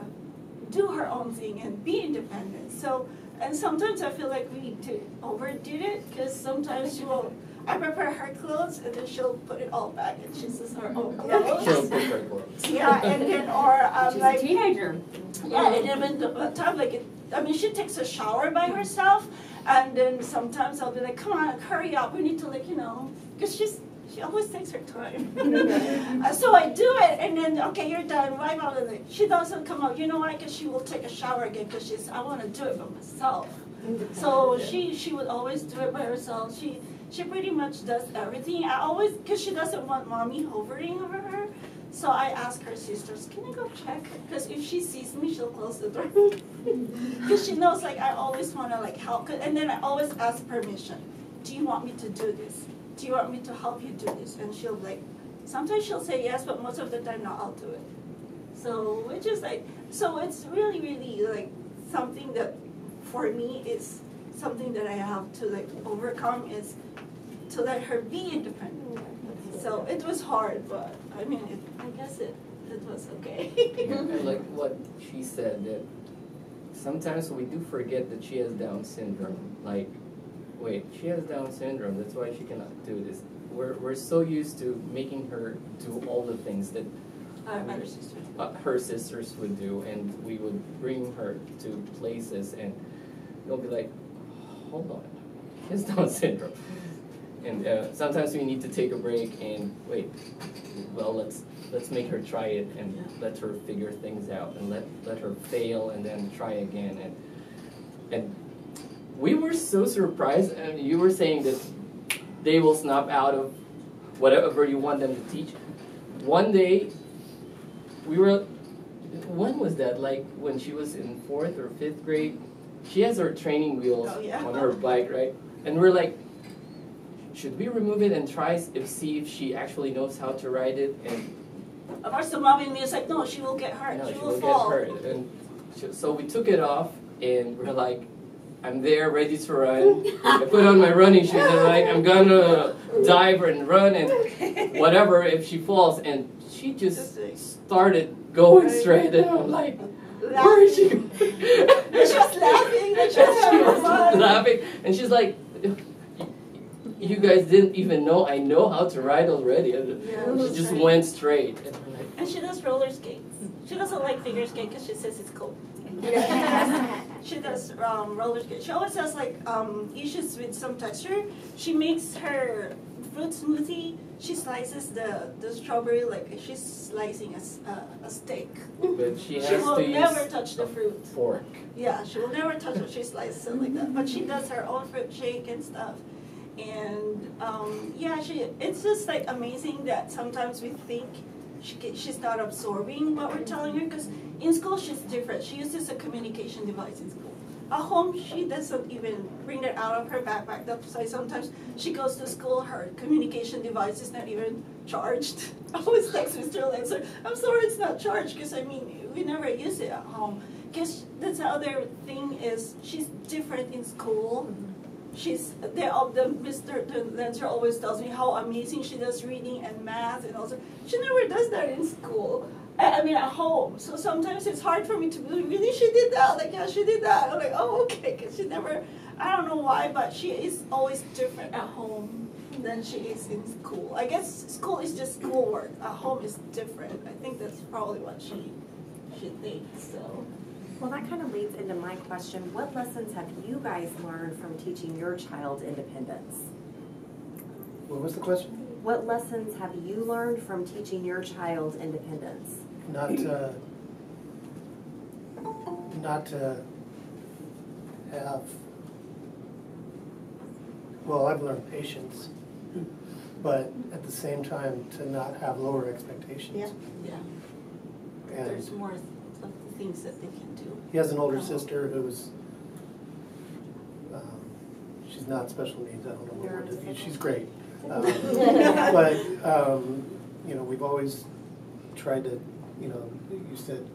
do her own thing and be independent. So, and sometimes I feel like we did, overdid it because sometimes she will. I prepare her clothes and then she'll put it all back and she says her own She'll clothes. clothes. yeah, and then or um, She's a teenager. yeah, and then when the the time like it, I mean she takes a shower by herself, and then sometimes I'll be like, come on, hurry up, we need to like you know, because she's she always takes her time. Uh, so I do it, and then okay, you're done. Out of it. She doesn't come out. You know why? Because she will take a shower again. Because she's I want to do it by myself. So she she would always do it by herself. She she pretty much does everything. I always because she doesn't want mommy hovering over her. So I ask her sisters, can I go check? Because if she sees me, she'll close the door. Because she knows like I always want to like help. And then I always ask permission. Do you want me to do this? Do you want me to help you do this? And she'll like, sometimes she'll say yes, but most of the time, no, I'll do it. So which is like, so it's really, really like something that for me is something that I have to like overcome is to let her be independent. So it was hard, but I mean, it, I guess it, it was okay. Like what she said that sometimes we do forget that she has Down syndrome. Like, wait, she has Down syndrome. That's why she cannot do this. We're we're so used to making her do all the things that other sister. uh, her sisters would do, and we would bring her to places, and they'll be like, "Hold on, she has Down syndrome." And uh, sometimes we need to take a break and wait. Well, let's let's make her try it and let her figure things out, and let let her fail, and then try again. And and we were so surprised. And you were saying that they will snap out of whatever you want them to teach. One day we were when was that like when she was in fourth or fifth grade she has her training wheels Oh, yeah. on her bike right and we're like should we remove it and try if see if she actually knows how to ride it and Of course, the mom in me is like, no, she will get hurt. no, she, she will, will fall. get hurt and so we took it off and we're like I'm there ready to run I put on my running shoes and like I'm gonna dive and run and whatever if she falls and she just started going straight and I'm like where is she going? And she was laughing. And she was she having was fun. laughing and she's like you guys didn't even know I know how to ride already and Yeah, she just went straight and like And she does roller skates. She doesn't like figure skate because she says it's she does um, roller skate. She always has like um, issues with some texture. She makes her fruit smoothie. She slices the, the strawberry like she's slicing a a steak. but she has She will to never touch the fruit. fork Yeah, she will never touch it. She slices it like that. But she does her own fruit shake and stuff. And um, yeah, she it's just like amazing that sometimes we think she she's not absorbing what we're telling her because in school she's different. She uses a communication device in school. At home, she doesn't even bring it out of her backpack. That's why sometimes she goes to school, her communication device is not even charged. I always text Mr. Lancer, I'm sorry it's not charged because I mean, we never use it at home. Because that's the other thing is she's different in school. She's they all the Mr. the Lancer always tells me how amazing she does reading and math and also she never does that in school. I, I mean at home. So sometimes it's hard for me to believe really she did that. Like yeah she did that. I'm like oh okay because she never I don't know why but she is always different at home than she is in school. I guess school is just schoolwork. At home is different. I think that's probably what she she thinks so. Well, that kind of leads into my question. What lessons have you guys learned from teaching your child independence? What was the question? What lessons have you learned from teaching your child independence? Not to, not to have, well, I've learned patience, but at the same time, to not have lower expectations. Yeah. Yeah. And There's more of the things that they can do. he has an older sister who's, um, she's not special needs, I don't know what word to use, she's great. Um, But, um, you know, we've always tried to, you know, you said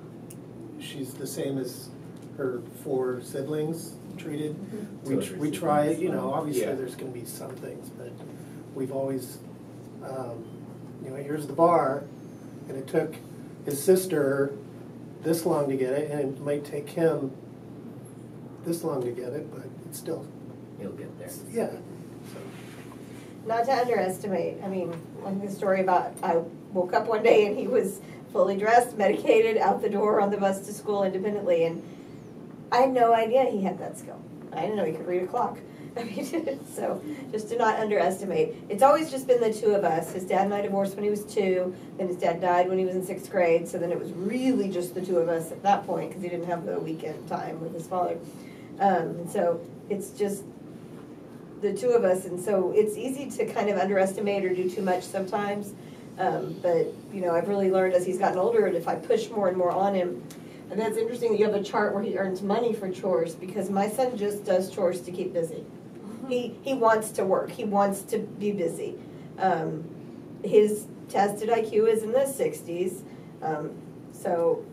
she's the same as her four siblings treated. We, So tr- we try, you know, obviously Yeah. there's gonna be some things, but we've always, um, you know, here's the bar, and it took his sister this long to get it, and it might take him this long to get it, but it's still, you'll get there yeah. Not to underestimate, I mean, like the story about, I woke up one day and he was fully dressed, medicated, out the door on the bus to school independently, and I had no idea he had that skill. I didn't know he could read a clock. So just do not underestimate. It's always just been the two of us. His dad and I divorced when he was two. Then his dad died when he was in sixth grade. So then it was really just the two of us at that point because he didn't have the weekend time with his father. Um, so it's just the two of us, and so it's easy to kind of underestimate or do too much sometimes. Um, but you know, I've really learned as he's gotten older, and if I push more and more on him, and that's interesting that you have a chart where he earns money for chores because my son just does chores to keep busy. He he wants to work. He wants to be busy. Um, his tested IQ is in the 60s, um, so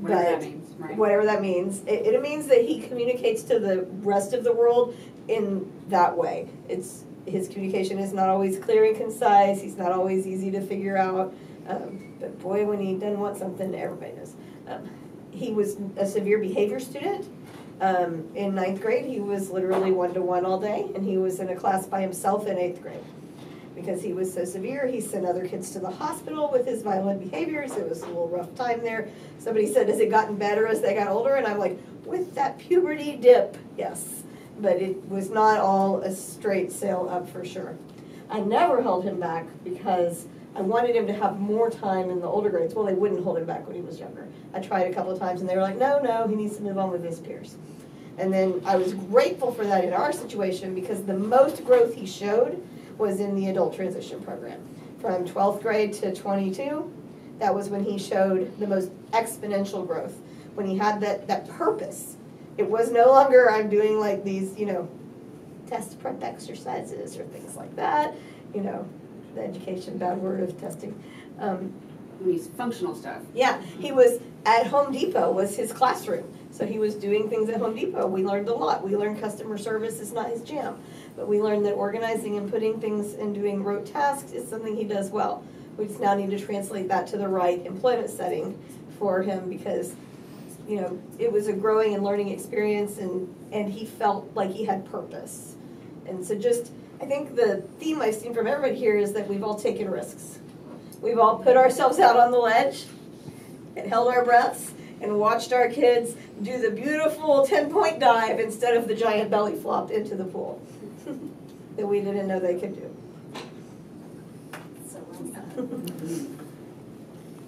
Whatever that means, right? whatever that means. It, it means that he communicates to the rest of the world in that way. It's his communication is not always clear and concise. He's not always easy to figure out. Um, but boy, when he doesn't want something, everybody knows. Um, he was a severe behavior student, Um, in ninth grade, he was literally one-to-one all day, and he was in a class by himself in eighth grade. Because he was so severe, he sent other kids to the hospital with his violent behaviors. It was a little rough time there. Somebody said, has it gotten better as they got older? And I'm like, with that puberty dip, yes. But it was not all a straight sail up for sure. I never held him back because I wanted him to have more time in the older grades. Well, they wouldn't hold him back when he was younger. I tried a couple of times and they were like, no, no, he needs to move on with his peers. And then I was grateful for that in our situation because the most growth he showed was in the adult transition program. From 12th grade to 22, that was when he showed the most exponential growth. When he had that, that purpose. It was no longer I'm doing like these, you know, test prep exercises or things like that. You know, the education bad word of testing. Um, These functional stuff. yeah, he was at Home Depot was his classroom. So he was doing things at Home Depot. We learned a lot. We learned customer service is not his jam. But we learned that organizing and putting things and doing rote tasks is something he does well. We just now need to translate that to the right employment setting for him because, you know, it was a growing and learning experience and, and he felt like he had purpose. And so just, I think the theme I've seen from everyone here is that we've all taken risks. We've all put ourselves out on the ledge and held our breaths and watched our kids do the beautiful 10 point dive instead of the giant belly flop into the pool that we didn't know they could do. So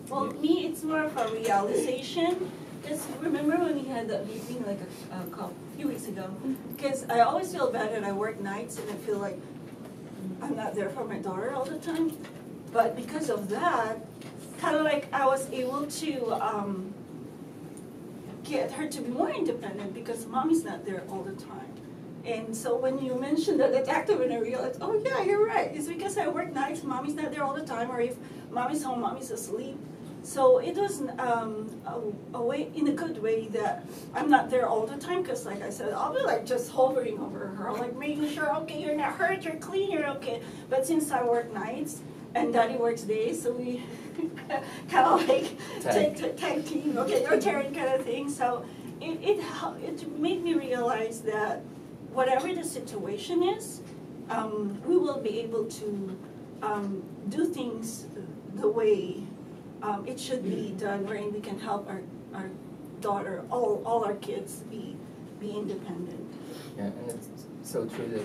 well. Me, it's more of a realization. Because remember when we had that meeting like a, a couple, few weeks ago? Because I always feel bad that I work nights and I feel like I'm not there for my daughter all the time. But because of that, kind of like I was able to um, get her to be more independent because mommy's not there all the time. And so when you mentioned the detective and I realized, oh yeah, you're right. It's because I work nights, mommy's not there all the time, or if mommy's home, mommy's asleep. So it was um, a, a way, in a good way, that I'm not there all the time. Because like I said, I'll be like just hovering over her, like making sure, okay, you're not hurt, you're clean, you're okay. But since I work nights and Daddy works days, so we kind of like Tag. take tag team, okay, your turn kind of thing. So it it it made me realize that whatever the situation is, um, we will be able to um, do things the way um, it should be done, wherein we can help our, our daughter, all, all our kids be, be independent. Yeah, and it's so true that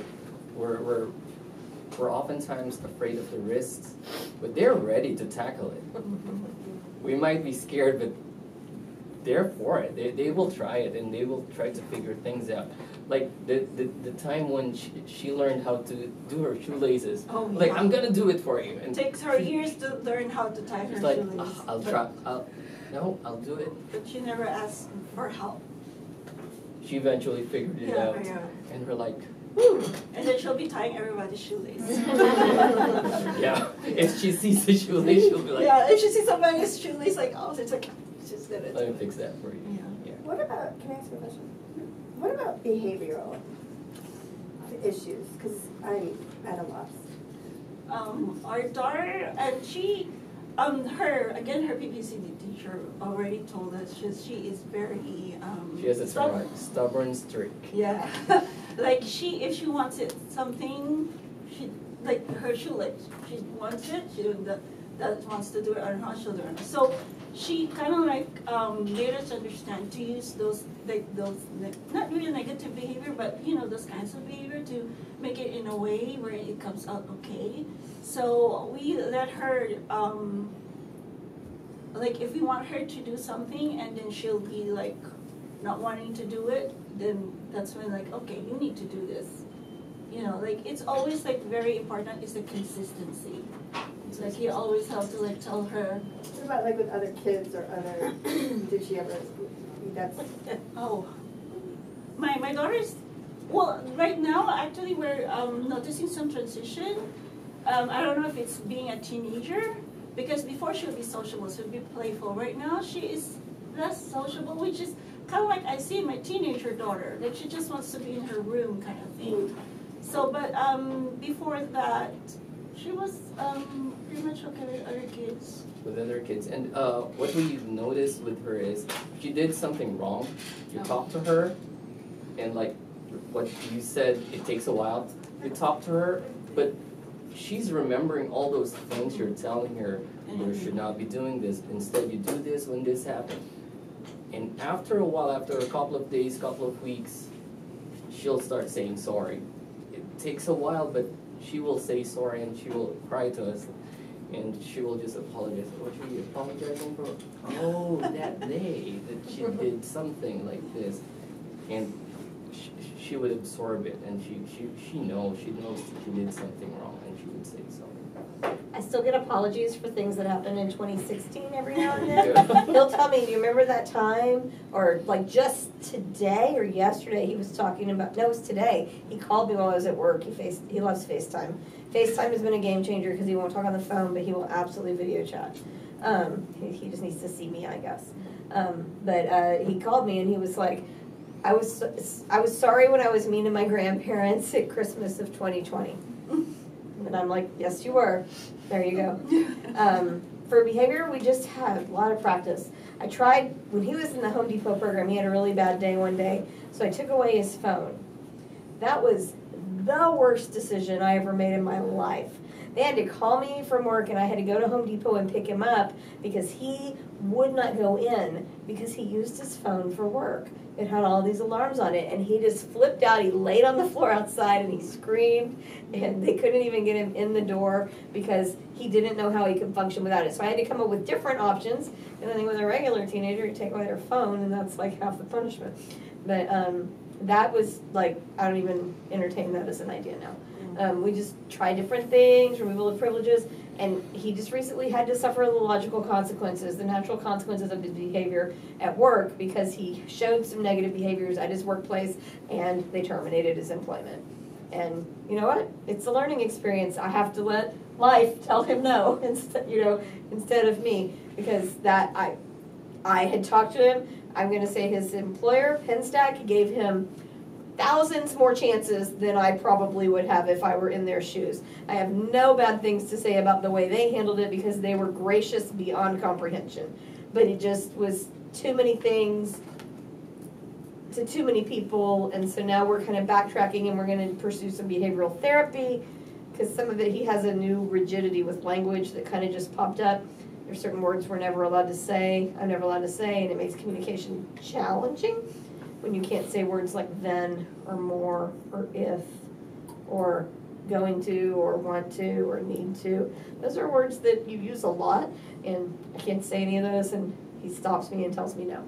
we're, we're, we're oftentimes afraid of the risks, but they're ready to tackle it. We might be scared, but they're for it. They, they will try it and they will try to figure things out. Like the, the, the time when she, she learned how to do her shoelaces. Oh, Like, yeah. I'm gonna do it for you. It And takes her she- years to learn how to tie her She's like, shoelace. "Ah, I'll but- try, I'll, no, I'll do it. But she never asked for help. She eventually figured it Yeah, out. yeah. And we're like, And then she'll be tying everybody's shoelace. yeah, if she sees the shoelace, she'll be like, Yeah, if she sees somebody's shoelace, like, oh, it's like, she's gonna do let me fix that for you. Yeah. What about, can I ask you a question? What about behavioral issues? Because I'm at a loss. um, our daughter, and she, um, her, again, her PPCD teacher already told us she's, she is very, um. She has a stubborn. stubborn, stubborn streak. Yeah, like she, if she wants it, something, she, like her shoelace, she wants it, she that, that wants to do it on her shoulder. So she kind of like, um, made us understand to use those, like those, not really negative behavior, but you know, those kinds of behavior to make it in a way where it comes out okay. So we let her, um, like if we want her to do something and then she'll be like not wanting to do it, then that's when like, okay, you need to do this. You know, like it's always like very important is the consistency. It's like you always have to like tell her, What about like with other kids or other, did she ever, that's, oh, my my daughter's well, right now actually we're um, noticing some transition. Um, I don't know if it's being a teenager because before she would be sociable, she would be playful. Right now she is less sociable, which is kind of like I see in my teenager daughter. that she just wants to be in her room, kind of thing. So, but um, before that, she was um, pretty much okay with other kids. with other kids. And uh, what we noticed with her is she did something wrong. You Oh. talk to her, and like what you said, it takes a while to talk to her, but she's remembering all those things you're telling her, you should not be doing this, instead you do this when this happened. And after a while, after a couple of days, couple of weeks, she'll start saying sorry. It takes a while, but she will say sorry and she will cry to us. And she will just apologize. What are you apologizing for? Oh, that day that she did something like this. And she, she would absorb it and she, she, she knows, she knows she did something wrong and she would say sorry. I still get apologies for things that happened in twenty sixteen every now and then. He'll tell me, do you remember that time? Or like just today or yesterday, he was talking about, no, it was today. He called me while I was at work. He face, he loves FaceTime. FaceTime has been a game changer because he won't talk on the phone, but he will absolutely video chat. Um, he, he just needs to see me, I guess. Um, but, uh, he called me and he was like, I was, I was sorry when I was mean to my grandparents at Christmas of twenty twenty. And I'm like, yes, you were. There you go. Um, for behavior, we just had a lot of practice. I tried, when he was in the Home Depot program, he had a really bad day one day, so I took away his phone. That was the worst decision I ever made in my life. They had to call me from work and I had to go to Home Depot and pick him up because he would not go in because he used his phone for work. It had all these alarms on it and he just flipped out. He laid on the floor outside and he screamed and they couldn't even get him in the door because he didn't know how he could function without it. So I had to come up with different options. And then with a regular teenager, you take away their phone and that's like half the punishment. But um, that was like, I don't even entertain that as an idea now. Um, we just try different things, removal of privileges, and he just recently had to suffer the logical consequences, the natural consequences of his behavior at work because he showed some negative behaviors at his workplace and they terminated his employment. And you know what? It's a learning experience. I have to let life tell him no instead, you know, instead of me because that I, I had talked to him. I'm going to say his employer, Pinstack, gave him thousands more chances than I probably would have if I were in their shoes. I have no bad things to say about the way they handled it because they were gracious beyond comprehension. But it just was too many things to too many people, and so now we're kind of backtracking and we're going to pursue some behavioral therapy because some of it he has a new rigidity with language that kind of just popped up. There's certain words we're never allowed to say, I'm never allowed to say, and it makes communication challenging when you can't say words like then or more or if or going to or want to or need to. Those are words that you use a lot and I can't say any of those and he stops me and tells me no.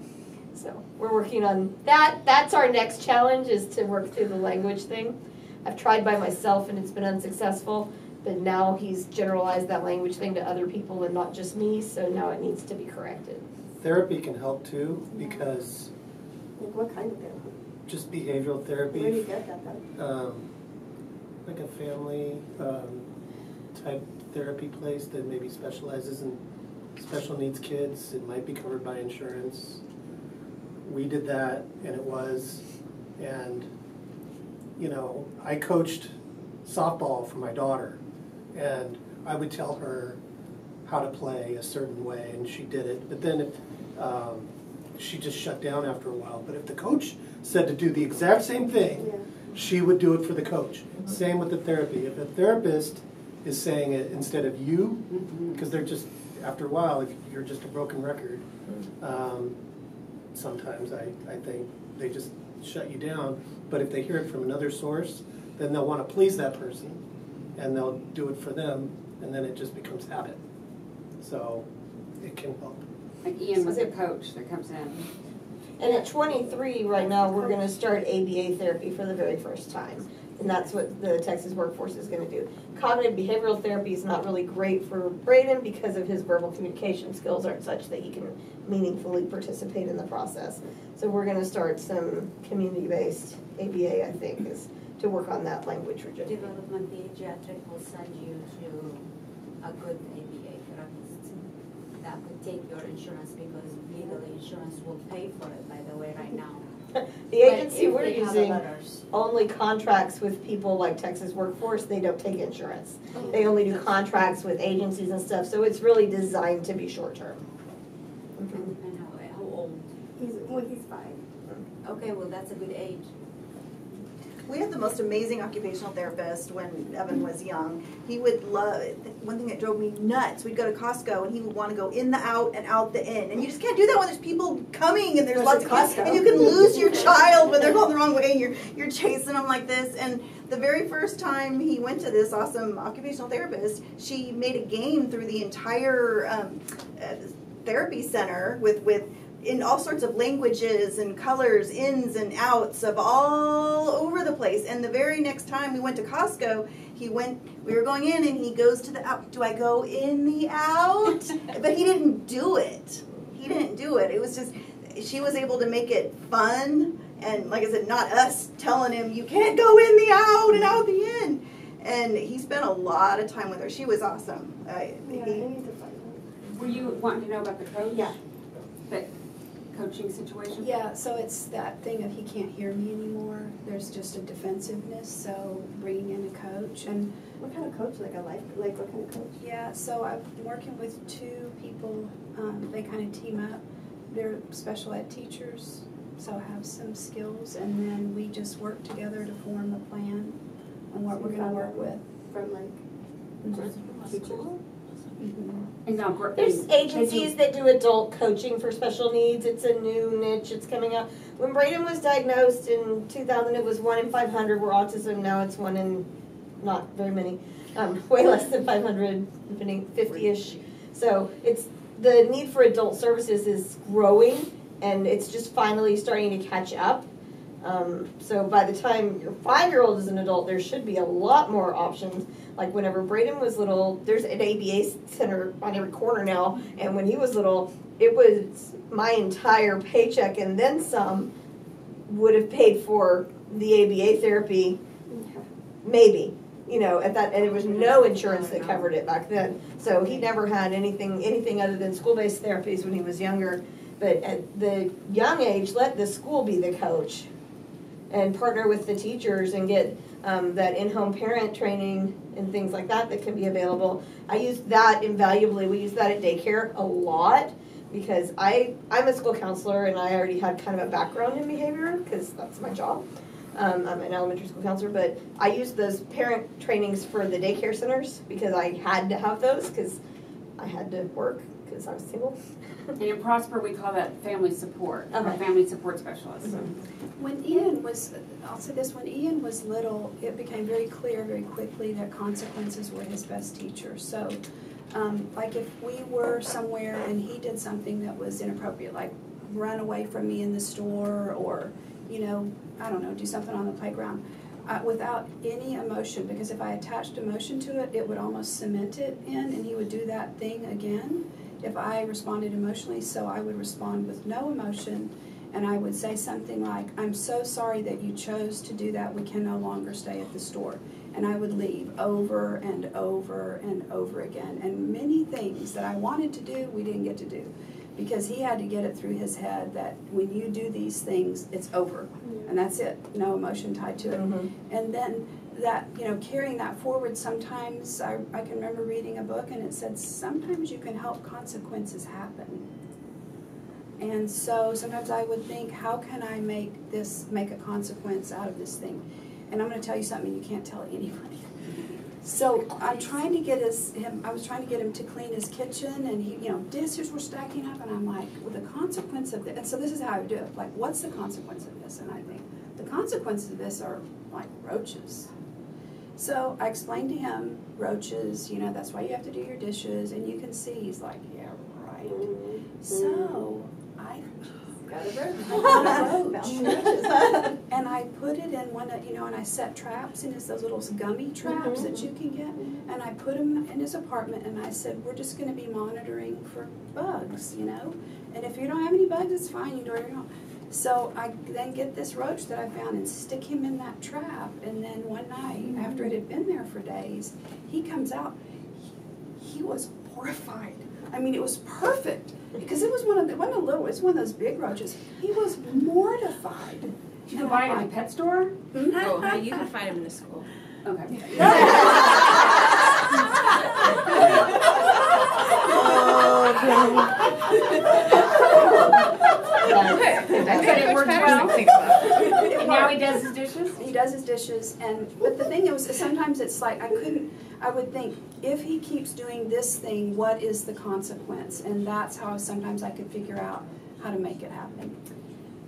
So we're working on that. That's our next challenge is to work through the language thing. I've tried by myself and it's been unsuccessful, but now he's generalized that language thing to other people and not just me, so now it needs to be corrected. Therapy can help too, because what kind of therapy? just behavioral therapy. Where do you get that then? um, like a family, um, type therapy place that maybe specializes in special needs kids, it might be covered by insurance. We did that and it was, and, you know, I coached softball for my daughter. And I would tell her how to play a certain way and she did it, but then if, um, she just shut down after a while. But if the coach said to do the exact same thing, Yeah. she would do it for the coach. Same with the therapy. If a therapist is saying it instead of you, because they're just, after a while, if you're just a broken record, um, sometimes I, I think they just shut you down. But if they hear it from another source, then they'll want to please that person and they'll do it for them and then it just becomes habit. So it can help. Like Ian was a coach that comes in. And at twenty-three, right now, we're gonna start ABA therapy for the very first time. And that's what the Texas workforce is gonna do. Cognitive behavioral therapy is not really great for Braden because of his verbal communication skills aren't such that he can meaningfully participate in the process. So we're gonna start some community-based ABA, I think, is to work on that language rigidity. Development pediatric will send you to a good ABA therapist that could take your insurance because legally insurance will pay for it, by the way, right now. The agency if we're they have the using letters. only contracts with people like Texas Workforce, they don't take insurance. They only do oh. contracts with agencies and stuff, so it's really designed to be short-term. And how, how old? He's, well, he's five. Okay, well, that's a good age. We had the most amazing occupational therapist when Evan was young. He would love, one thing that drove me nuts, we'd go to Costco and he would want to go in the out and out the in. And you just can't do that when there's people coming and there's lots of kids. Costco? And you can lose your child when they're going the wrong way and you're, you're chasing them like this. And the very first time he went to this awesome occupational therapist, she made a game through the entire um, uh, therapy center with, with in all sorts of languages and colors, ins and outs of all over the place. And the very next time we went to Costco, he went, we were going in and he goes to the out. Do I go in the out? but he didn't do it. He didn't do it. It was just, she was able to make it fun. And like I said, not us telling him, you can't go in the out and out the in. And he spent a lot of time with her. She was awesome. Uh, Yeah, I he, need to find one. Were you wanting to know about the coach? Yeah. The coaching situation? Yeah, so it's that thing of he can't hear me anymore. There's just a defensiveness, so bringing in a coach and What kind of coach, like a life, like what kind of coach? Yeah, so I'm working with two people, um, they kind of team up. They're special ed teachers, so have some skills, and then we just work together to form a plan on what we're gonna work with. From like teachers? And now, gr- There's and they agencies do- that do adult coaching for special needs. It's a new niche. It's coming up. When Braden was diagnosed in 2000, it was one in 500 were autism. Now it's one in not very many, um, way less than 500, depending 50ish. So it's the need for adult services is growing, and it's just finally starting to catch up. Um, so by the time your five-year-old is an adult, there should be a lot more options. Like whenever Braden was little, there's an ABA center on every corner now, and when he was little, it was my entire paycheck and then some would have paid for the ABA therapy, maybe. You know, at that, and there was no insurance that covered it back then. So he never had anything, anything other than school-based therapies when he was younger. But at the young age, let the school be the coach and partner with the teachers and get um, that in-home parent training and things like that that can be available. I use that invaluably. We use that at daycare a lot because I I'm a school counselor and I already had kind of a background in behavior because that's my job. Um, I'm an elementary school counselor, but I use those parent trainings for the daycare centers because I had to have those because I had to work because I was single. And in Prosper, we call that family support, or Okay. family support specialist. When Ian was, I'll say this, when Ian was little, it became very clear very quickly that consequences were his best teacher. So, um, like if we were somewhere and he did something that was inappropriate, like run away from me in the store or, you know, I don't know, do something on the playground, uh, without any emotion, because if I attached emotion to it, it would almost cement it in and he would do that thing again if I responded emotionally. So I would respond with no emotion and I would say something like, I'm so sorry that you chose to do that. We can no longer stay at the store. And I would leave over and over and over again. And many things that I wanted to do, we didn't get to do. Because he had to get it through his head that when you do these things, it's over. Mm-hmm. And that's it. No emotion tied to it. Mm-hmm. And then that, you know, carrying that forward, sometimes I, I can remember reading a book and it said, sometimes you can help consequences happen. And so sometimes I would think, how can I make this, make a consequence out of this thing? And I'm gonna tell you something you can't tell anybody. So I'm trying to get his, him, I was trying to get him to clean his kitchen and he, you know, dishes were stacking up and I'm like, well, the consequence of this, and so this is how I do it, like, what's the consequence of this? And I think, the consequences of this are like roaches. So I explained to him, roaches, you know, that's why you have to do your dishes, and you can see, he's like, yeah, right. Mm-hmm. So I mm-hmm. got a roach. I got a roach. And I put it in one of, you know, and I set traps, and it's those little gummy traps that you mm-hmm. can get. And I put him in his apartment, and I said, we're just gonna be monitoring for bugs, you know? And if you don't have any bugs, it's fine, you do it your own. So I then get this roach that I found and stick him in that trap. And then one night, after it had been there for days, he comes out. He, he was horrified. I mean, it was perfect because it was one of the, it wasn't a little, it's one of those big roaches. He was mortified. You can buy it at a pet store? Oh, no, you can find them in the school. Okay. That's- But it worked well. And now he does his dishes? He does his dishes, and, but the thing is, sometimes it's like, I couldn't, I would think, if he keeps doing this thing, what is the consequence? And that's how sometimes I could figure out how to make it happen.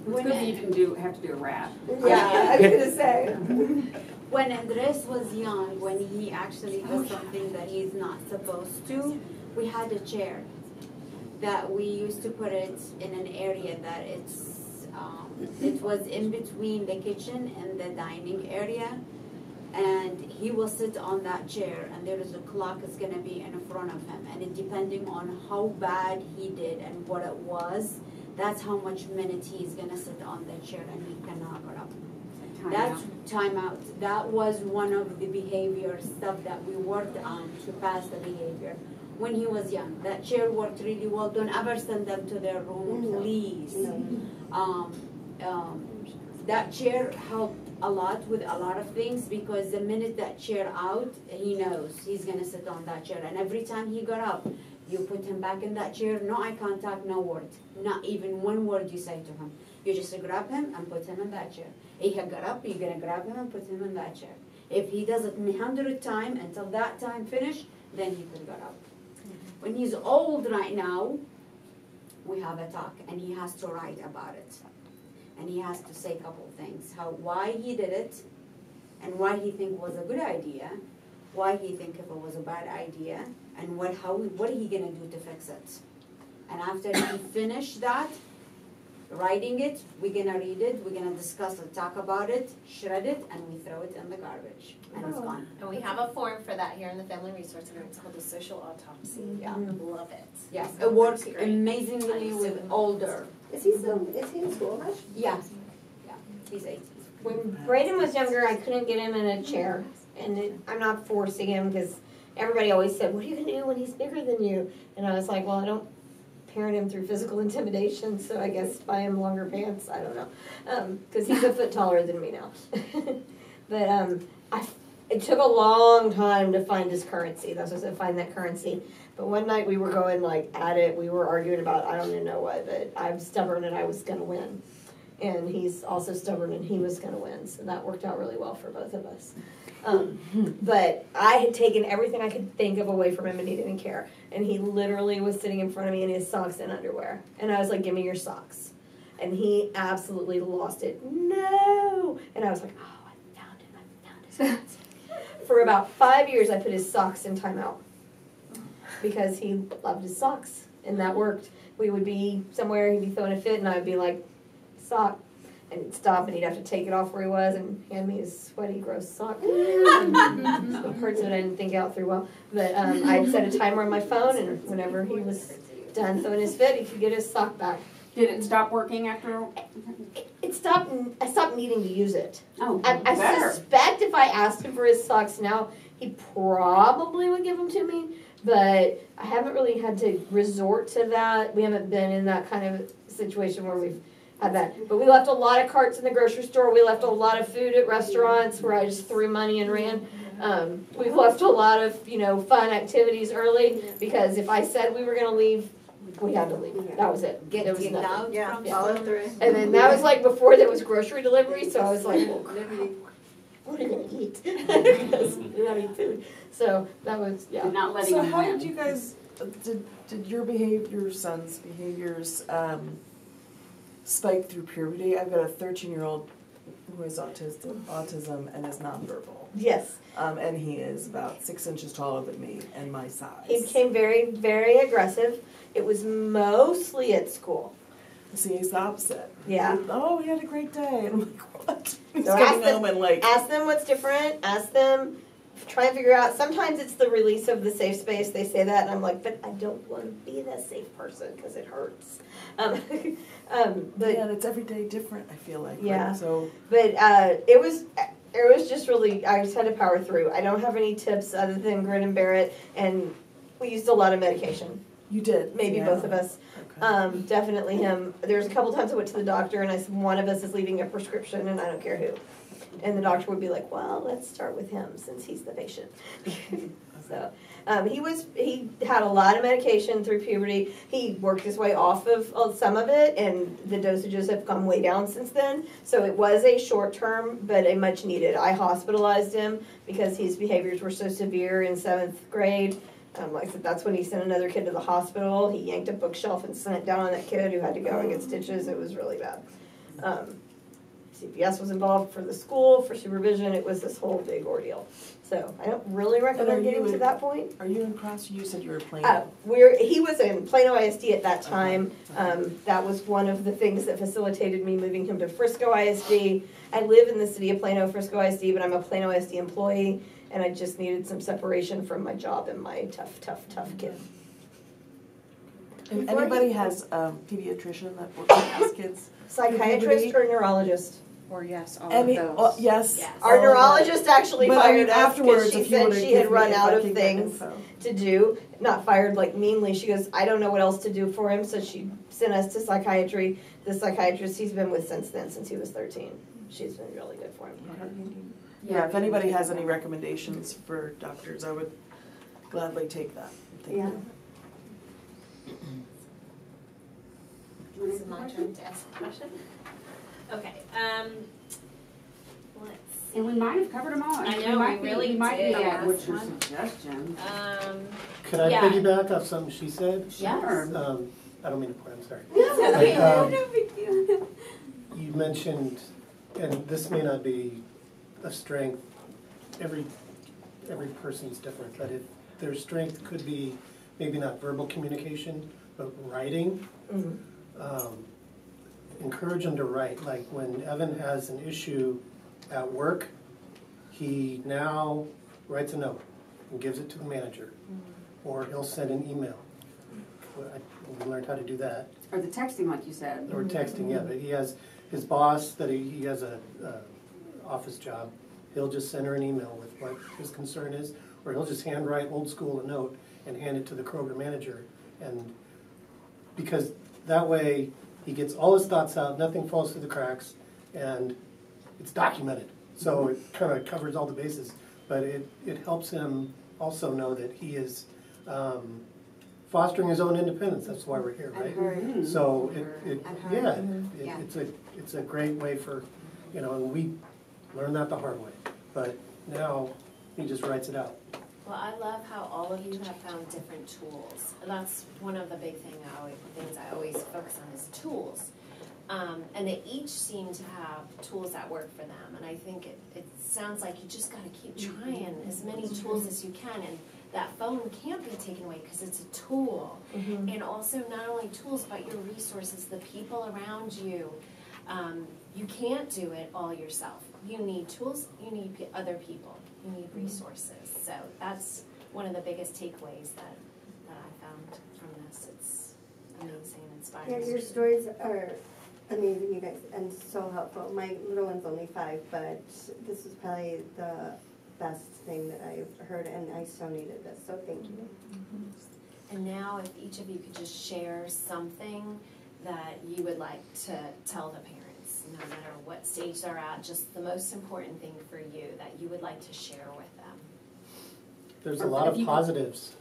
It's good that you didn't do, have to do a rap. Yeah, I was gonna say. When Andres was young, when he actually does oh. something that he's not supposed to, we had a chair that we used to put it in an area that it's, it was in between the kitchen and the dining area. And he will sit on that chair and there is a clock is gonna be in front of him. And it depending on how bad he did and what it was, that's how much minutes he's gonna sit on the chair and he cannot get up. Time That's out. timeout. That was one of the behavior stuff that we worked on to pass the behavior. When he was young, that chair worked really well. Don't ever send them to their room, please. Um, um, that chair helped a lot with a lot of things because the minute that chair out, he knows he's gonna sit on that chair. And every time he got up, you put him back in that chair, no eye contact, no word. Not even one word you say to him. You just grab him and put him in that chair. If he got up, you're gonna grab him and put him in that chair. If he does it a hundred time until that time finish, then he could get up. When he's old right now, we have a talk and he has to write about it. And he has to say a couple of things, how, why he did it, and why he think was a good idea, why he think if it was a bad idea, and what, how, what he gonna do to fix it. And after he finish that, writing it, we're gonna read it, we're gonna discuss it, talk about it, shred it, and we throw it in the garbage, and it's gone. And we have a form for that here in the Family Resource Center. It's called the social autopsy. Mm-hmm. Yeah. Love it. Yes, it works amazingly with older, Is he still, is he in school much? yeah, yeah, he's eight. When Braden was younger, I couldn't get him in a chair, and it, I'm not forcing him because everybody always said, "What are you gonna do when he's bigger than you?" And I was like, "Well, I don't parent him through physical intimidation, so I guess buy him longer pants. I don't know, because he's a foot taller than me now." but um, I, it took a long time to find his currency. That's what I said, find that currency. But one night we were going like at it. We were arguing about I don't even know what, but I'm stubborn and I was gonna win. And he's also stubborn and he was going to win so that worked out really well for both of us. Um, but i had taken everything i could think of away from him and he didn't care. And he literally was sitting in front of me in his socks and underwear. And i was like give me your socks. And he absolutely lost it. No! And i was like oh i found him i found his socks. For about five years i put his socks in timeout because he loved his socks and that worked we would be somewhere he'd be throwing a fit and i'd be like sock and he'd stop and he'd have to take it off where he was and hand me his sweaty, gross sock. Some parts of it I didn't think out through well. But um, I'd set a timer on my phone and whenever he was done throwing his fit, he could get his sock back. Did it stop working after? It, it stopped, I stopped needing to use it. Oh, I, I better. suspect if I asked him for his socks now, he probably would give them to me. But I haven't really had to resort to that. We haven't been in that kind of situation where we've had that. But we left a lot of carts in the grocery store. We left a lot of food at restaurants where I just threw money and ran. Um, we've left a lot of you know fun activities early because if I said we were going to leave, we had to leave. That was it. Get there was kicked nothing. out Yeah, from follow through. And then that was like before there was grocery delivery, so I was like, well, crap, what are we gonna eat? Because we don't have any food. So that was, yeah. Not letting So them how win. did you guys, uh, did, did your behavior, your son's behaviors, um, spike through puberty? I've got a thirteen-year-old who has autism, autism and is nonverbal. Yes, Um, and he is about six inches taller than me and my size. he became very, very aggressive. It was mostly at school. See, he's the opposite. Yeah. Oh, we had a great day. And I'm like, what? He's So coming ask them- and like, Ask them what's different. Ask them, try and figure out. Sometimes it's the release of the safe space. They say that, and I'm like, but I don't want to be that safe person because it hurts. Um, um, but yeah, it's every day different. I feel like. right? Yeah. So But uh, it was it was just really I just had to power through. I don't have any tips other than grin and bear it, and we used a lot of medication. you did. Maybe yeah. both of us. Um, definitely him. There's a couple times I went to the doctor and I said, one of us is leaving a prescription and I don't care who. And the doctor would be like, well, let's start with him since he's the patient. so, um, he was, he had a lot of medication through puberty. He worked his way off of some of it and the dosages have come way down since then. So it was a short term, but a much needed. I hospitalized him because his behaviors were so severe in seventh grade. Um, like I said, that's when he sent another kid to the hospital. He yanked a bookshelf and sent it down on that kid who had to go and get stitches. It was really bad. Um, CPS was involved for the school, for supervision. It was this whole big ordeal. So I don't really recommend getting you to that point. Are you in class? You said you were playing. Uh, we're, he was in Plano ISD at that time. Um, that was one of the things that facilitated me moving him to Frisco ISD. I live in the city of Plano, Frisco ISD, but I'm a Plano ISD employee, and I just needed some separation from my job and my tough, tough, tough kid. If Before anybody you- has a pediatrician that works with these kids. Psychiatrist or neurologist? Or yes, all Any, of oh, those. yes. Our all of neurologist actually that. But I mean, fired us because she if you said wanna she had give run me- if out of can get things info. to do. Not fired like meanly. She goes, I don't know what else to do for him, so she sent us to psychiatry. The psychiatrist he's been with since then, since he was thirteen. She's been really good for him. Yeah, if anybody has any recommendations for doctors, I would gladly take that. Thank Yeah. you. This is my turn to ask a question. Okay, um, let's see. And we might have covered them all. I We know, might we be- really might be did at last what's your one. suggestion? Um, Could I Yeah. piggyback off something she said? Sure. Um, I don't mean to point, I'm sorry. okay. Um, No big deal. You mentioned, and this may not be a strength, every, every person's different, but if their strength could be maybe not verbal communication, but writing. Mhm. um, encourage them to write. Like when Evan has an issue at work, he now writes a note and gives it to the manager, or he'll send an email. Well, I- We learned how to do that, Or the texting, like you said. or texting. Yeah, but he has his boss that he, he has a, a office job. He'll just send her an email with what his concern is, or he'll just handwrite old school a note and hand it to the Kroger manager. And because that way he gets all his thoughts out, nothing falls through the cracks, and it's documented. So it kind of covers all the bases, but it, it helps him also know that he is um, fostering his own independence. That's why we're here, right? Mhm. So it, it, I've yeah, Mhm. it, Yeah. it's a, it's a great way for, you know, and we learned that the hard way. But now he just writes it out. Well, I love how all of you have found different tools. That's one of the big thing I always, things I always focus on is tools. Um, and they each seem to have tools that work for them. And I think it, it sounds like you just gotta keep trying as many tools as you can. And that phone can't be taken away because it's a tool. And also not only tools, but your resources, the people around you. Um, you can't do it all yourself. You need tools, you need other people, you need mm-hmm. resources. So that's one of the biggest takeaways that, that I found from this. It's amazing, and inspiring. Yeah, your stories are amazing, you guys, and so helpful. My little one's only five, but this is probably the best thing that I've heard, and I so needed this, so thank you. Mm-hmm. And now if each of you could just share something that you would like to tell the parents, no matter what stage they're at, just the most important thing for you that you would like to share with them. There's a lot of positives.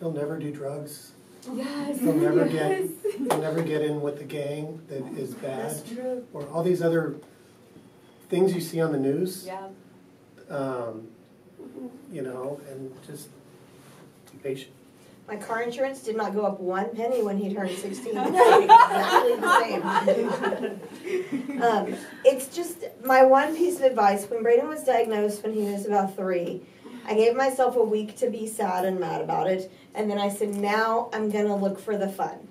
He'll never do drugs. Yes. He'll never get, he'll never get in with the gang that is bad. true. Or all these other things you see on the news. Yeah. Um, you know, and just be patient. My car insurance did not go up one penny when he turned sixteen. Exactly the same. Um, it's just my one piece of advice. When Braden was diagnosed when he was about three, I gave myself a week to be sad and mad about it, and then I said, now I'm gonna look for the fun.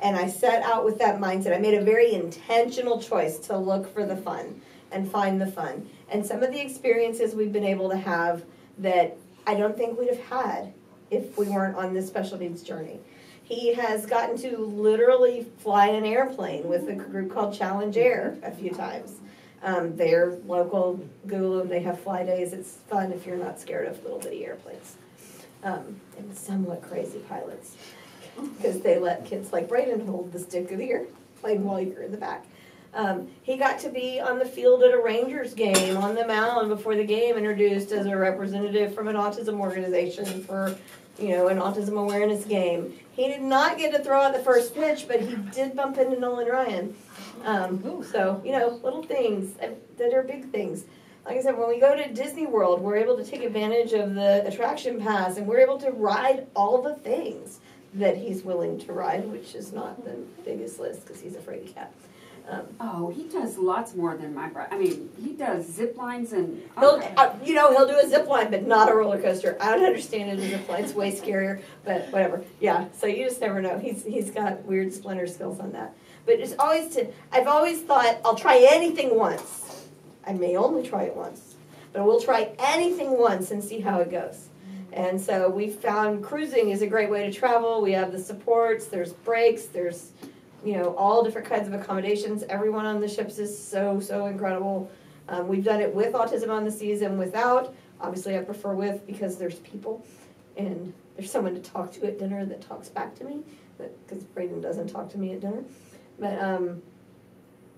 And I set out with that mindset. I made a very intentional choice to look for the fun and find the fun. And some of the experiences we've been able to have that I don't think we'd have had if we weren't on this special needs journey. He has gotten to literally fly an airplane with a group called Challenge Air a few times. Um, they're local Gulu, they have fly days. It's fun if you're not scared of little bitty airplanes. Um, and somewhat crazy pilots. because they let kids like Braden hold the stick of the ear, playing while you're in the back. Um, he got to be on the field at a Rangers game on the mound before the game, introduced as a representative from an autism organization for, you know, an autism awareness game. He did not get to throw out the first pitch, but he did bump into Nolan Ryan. Um, so you know, little things uh, that are big things. Like I said, when we go to Disney World, we're able to take advantage of the attraction pass, and we're able to ride all the things that he's willing to ride, which is not the biggest list because he's afraid of cats. Um, Oh, he does lots more than my brother. I mean, he does zip lines and. He'll, uh, you know, he'll do a zip line, but not a roller coaster. I don't understand it as a zip line; it's way scarier. But whatever. Yeah. So you just never know. He's he's got weird splinter skills on that. But it's always to. I've always thought I'll try anything once. I may only try it once, but we'll try anything once and see how it goes. And so we found cruising is a great way to travel. We have the supports. There's breaks. There's you know, all different kinds of accommodations. Everyone on the ships is so, so incredible. Um, we've done it with Autism on the Seas and without. Obviously, I prefer with because there's people and there's someone to talk to at dinner that talks back to me because Braden doesn't talk to me at dinner. But um,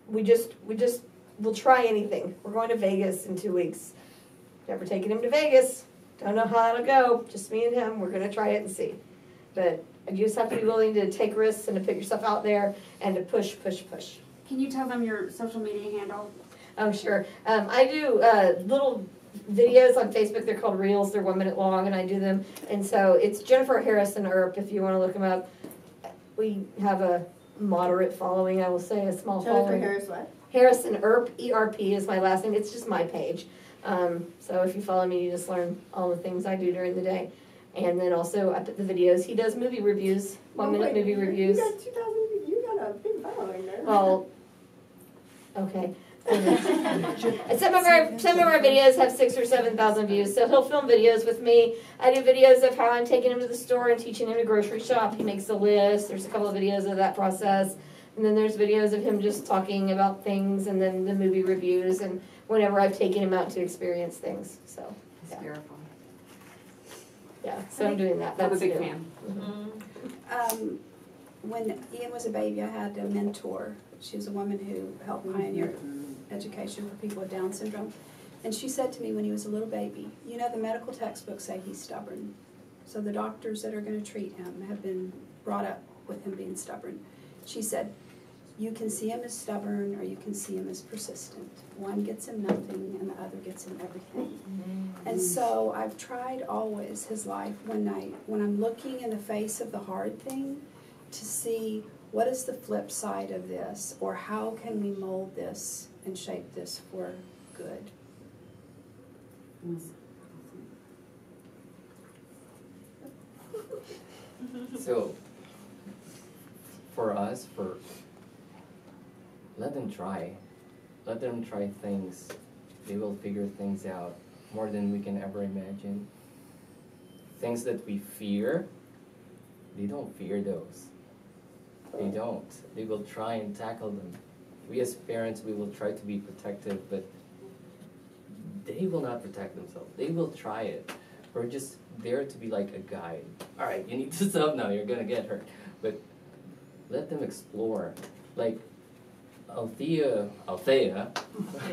we just, we just, we'll try anything. We're going to Vegas in two weeks. Never taken him to Vegas. Don't know how that'll go. Just me and him. We're going to try it and see. But you just have to be willing to take risks and to put yourself out there and to push, push, push. Can you tell them your social media handle? Oh, sure. Um, I do uh, little videos on Facebook. They're called Reels. They're one minute long, and I do them. And so it's Jennifer Harrison Earp if you want to look them up. We have a moderate following, I will say, a small Jennifer following. Harris what? Harrison Earp, E R P is my last name. It's just my page. Um, so if you follow me, you just learn all the things I do during the day. And then also up at the videos. He does movie reviews, one minute movie reviews. You got two thousand, you got a big following there. Well, okay. And some of our some of our videos have six or seven thousand views. So he'll film videos with me. I do videos of how I'm taking him to the store and teaching him to grocery shop. He makes a list. There's a couple of videos of that process. And then there's videos of him just talking about things and then the movie reviews and whenever I've taken him out to experience things. So It's beautiful. Yeah, so I'm doing that. I'm a That's big new. fan. Um, when Ian was a baby, I had a mentor. She was a woman who helped pioneer education for people with Down syndrome. And she said to me when he was a little baby, you know, the medical textbooks say he's stubborn. So the doctors that are going to treat him have been brought up with him being stubborn. She said, you can see him as stubborn or you can see him as persistent. One gets him nothing and the other gets him everything. Mm-hmm. And so I've tried always his life when I when I'm looking in the face of the hard thing to see what is the flip side of this or how can we mold this and shape this for good. So, for us, for let them try, let them try things. They will figure things out more than we can ever imagine. Things that we fear, they don't fear those. They don't. They will try and tackle them. We as parents, we will try to be protective, but they will not protect themselves. They will try it. We're just there to be like a guide. All right, you need to stop now. You're gonna get hurt. But let them explore. Like Althea, Althea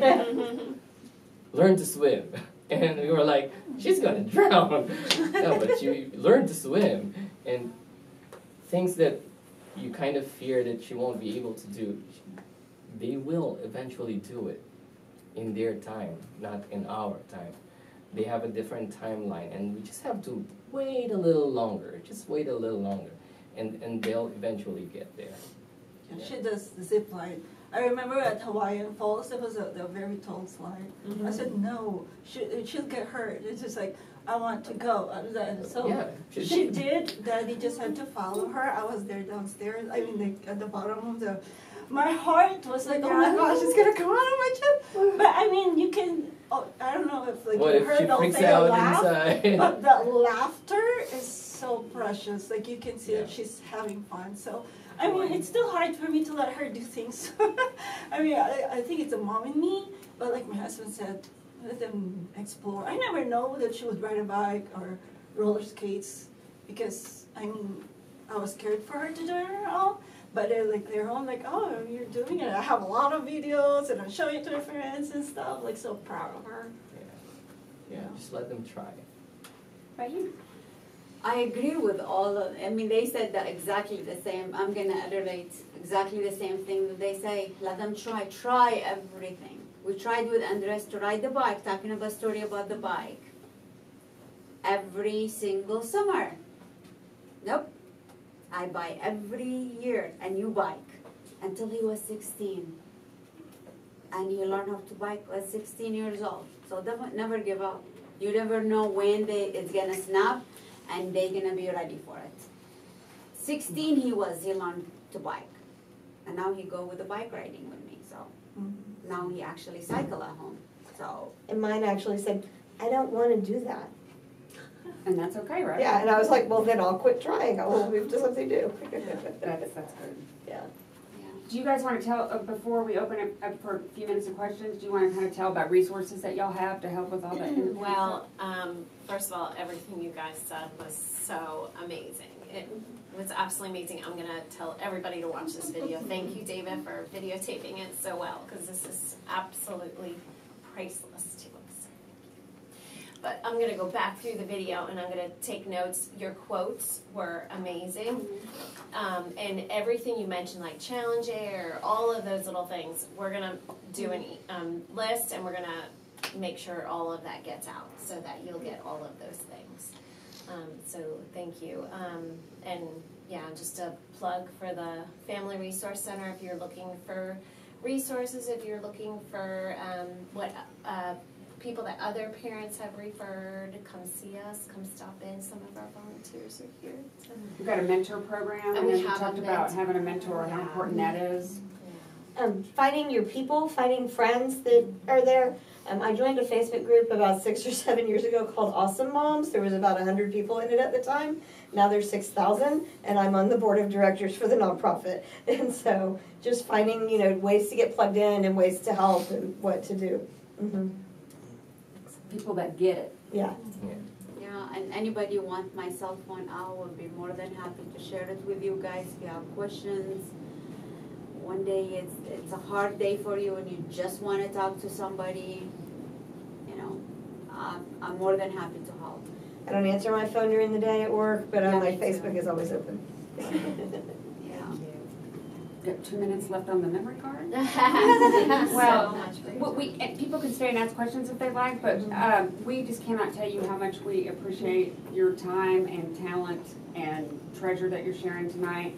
learned to swim, and we were like, she's gonna drown. no, but she learned to swim, and things that you kind of fear that she won't be able to do, they will eventually do it in their time, not in our time. They have a different timeline, and we just have to wait a little longer. Just wait a little longer, and and they'll eventually get there. Yeah, She does the zip line. I remember at Hawaiian Falls, there was a, a very tall slide. I said, mm-hmm. no, she, she'll get hurt. It's just like, I want to go. Like- So Yeah, she, she- did. Daddy just had to follow her. I was there downstairs. I mean, like at the bottom of the. My heart was like, oh my gosh, it's gonna come out of my chest. But I mean, you can. Oh, I don't know if like What you if heard she they'll freaks out laugh, inside? but the laughter is so precious. Like you can see that she's having fun. So I mean, it's still hard for me to let her do things. I mean, I, I think it's a mom in me, but like my husband said, let them explore. I never know that she would ride a bike or roller skates because, I mean, I was scared for her to do it at all. But they're like they're all like, oh, you're doing it. I have a lot of videos and I'm showing it to her friends and stuff. Like so proud of her. Yeah, yeah. just let them try. About you? I agree with all of, I mean, they said that exactly the same, I'm gonna iterate exactly the same thing that they say, let them try, try everything. We tried with Andres to ride the bike, talking about a story about the bike. Every single summer. Nope. I buy every year a new bike until he was sixteen. And he learned how to bike at sixteen years old. So never, never give up. You never know when they, it's gonna snap and they're gonna be ready for it. Sixteen he was, he learned to bike. And now he go with the bike riding with me, so mm-hmm. now he actually cycle at home, so. And mine actually said, I don't wanna do that. And that's okay, right? Yeah, and I was like, well, then I'll quit trying, I will move to something new. That's, that's good. Yeah. Do you guys wanna tell, uh, before we open it up for a few minutes of questions, do you wanna kinda tell about resources that y'all have to help with all that? Well, um, first of all, everything you guys said was so amazing. It was absolutely amazing. I'm gonna tell everybody to watch this video. Thank you, David, for videotaping it so well, because this is absolutely priceless to. But I'm gonna go back through the video and I'm gonna take notes. Your quotes were amazing. Um, and everything you mentioned, like challenge air, all of those little things, we're gonna do an um, list and we're gonna make sure all of that gets out so that you'll get all of those things. Um, so thank you. Um, and yeah, just a plug for the Family Resource Center if you're looking for resources, if you're looking for um, what uh, people that other parents have referred, come see us, come stop in. Some of our volunteers are here. So. We've got a mentor program, And and we have talked about mentor. having a mentor, and how Yeah. important that is. um, finding your people, finding friends that are there. Um, I joined a Facebook group about six or seven years ago called Awesome Moms. There was about hundred people in it at the time. Now there's six thousand, and I'm on the board of directors for the nonprofit. And so, just finding you know ways to get plugged in and ways to help and what to do. hmm People that get it. Yeah. Yeah, and anybody want my cell phone, I will be more than happy to share it with you guys if you have questions. One day it's, it's a hard day for you and you just wanna talk to somebody, you know, I'm, I'm more than happy to help. I don't answer my phone during the day at work, but Yeah, uh, my me too. Facebook is always open. Yeah. Got two minutes left on the memory card? Well, Well, so much for your Well, we, and people can stay and ask questions if they like, but, um, we just cannot tell you how much we appreciate your time and talent and treasure that you're sharing tonight.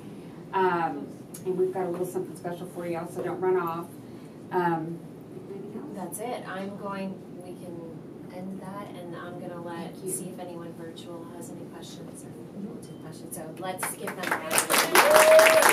Um, and we've got a little something special for you, so don't run off. Um. That's it. I'm going, we can end that and I'm gonna let, you. see if anyone virtual has any questions or we'll do questions. So let's give them a round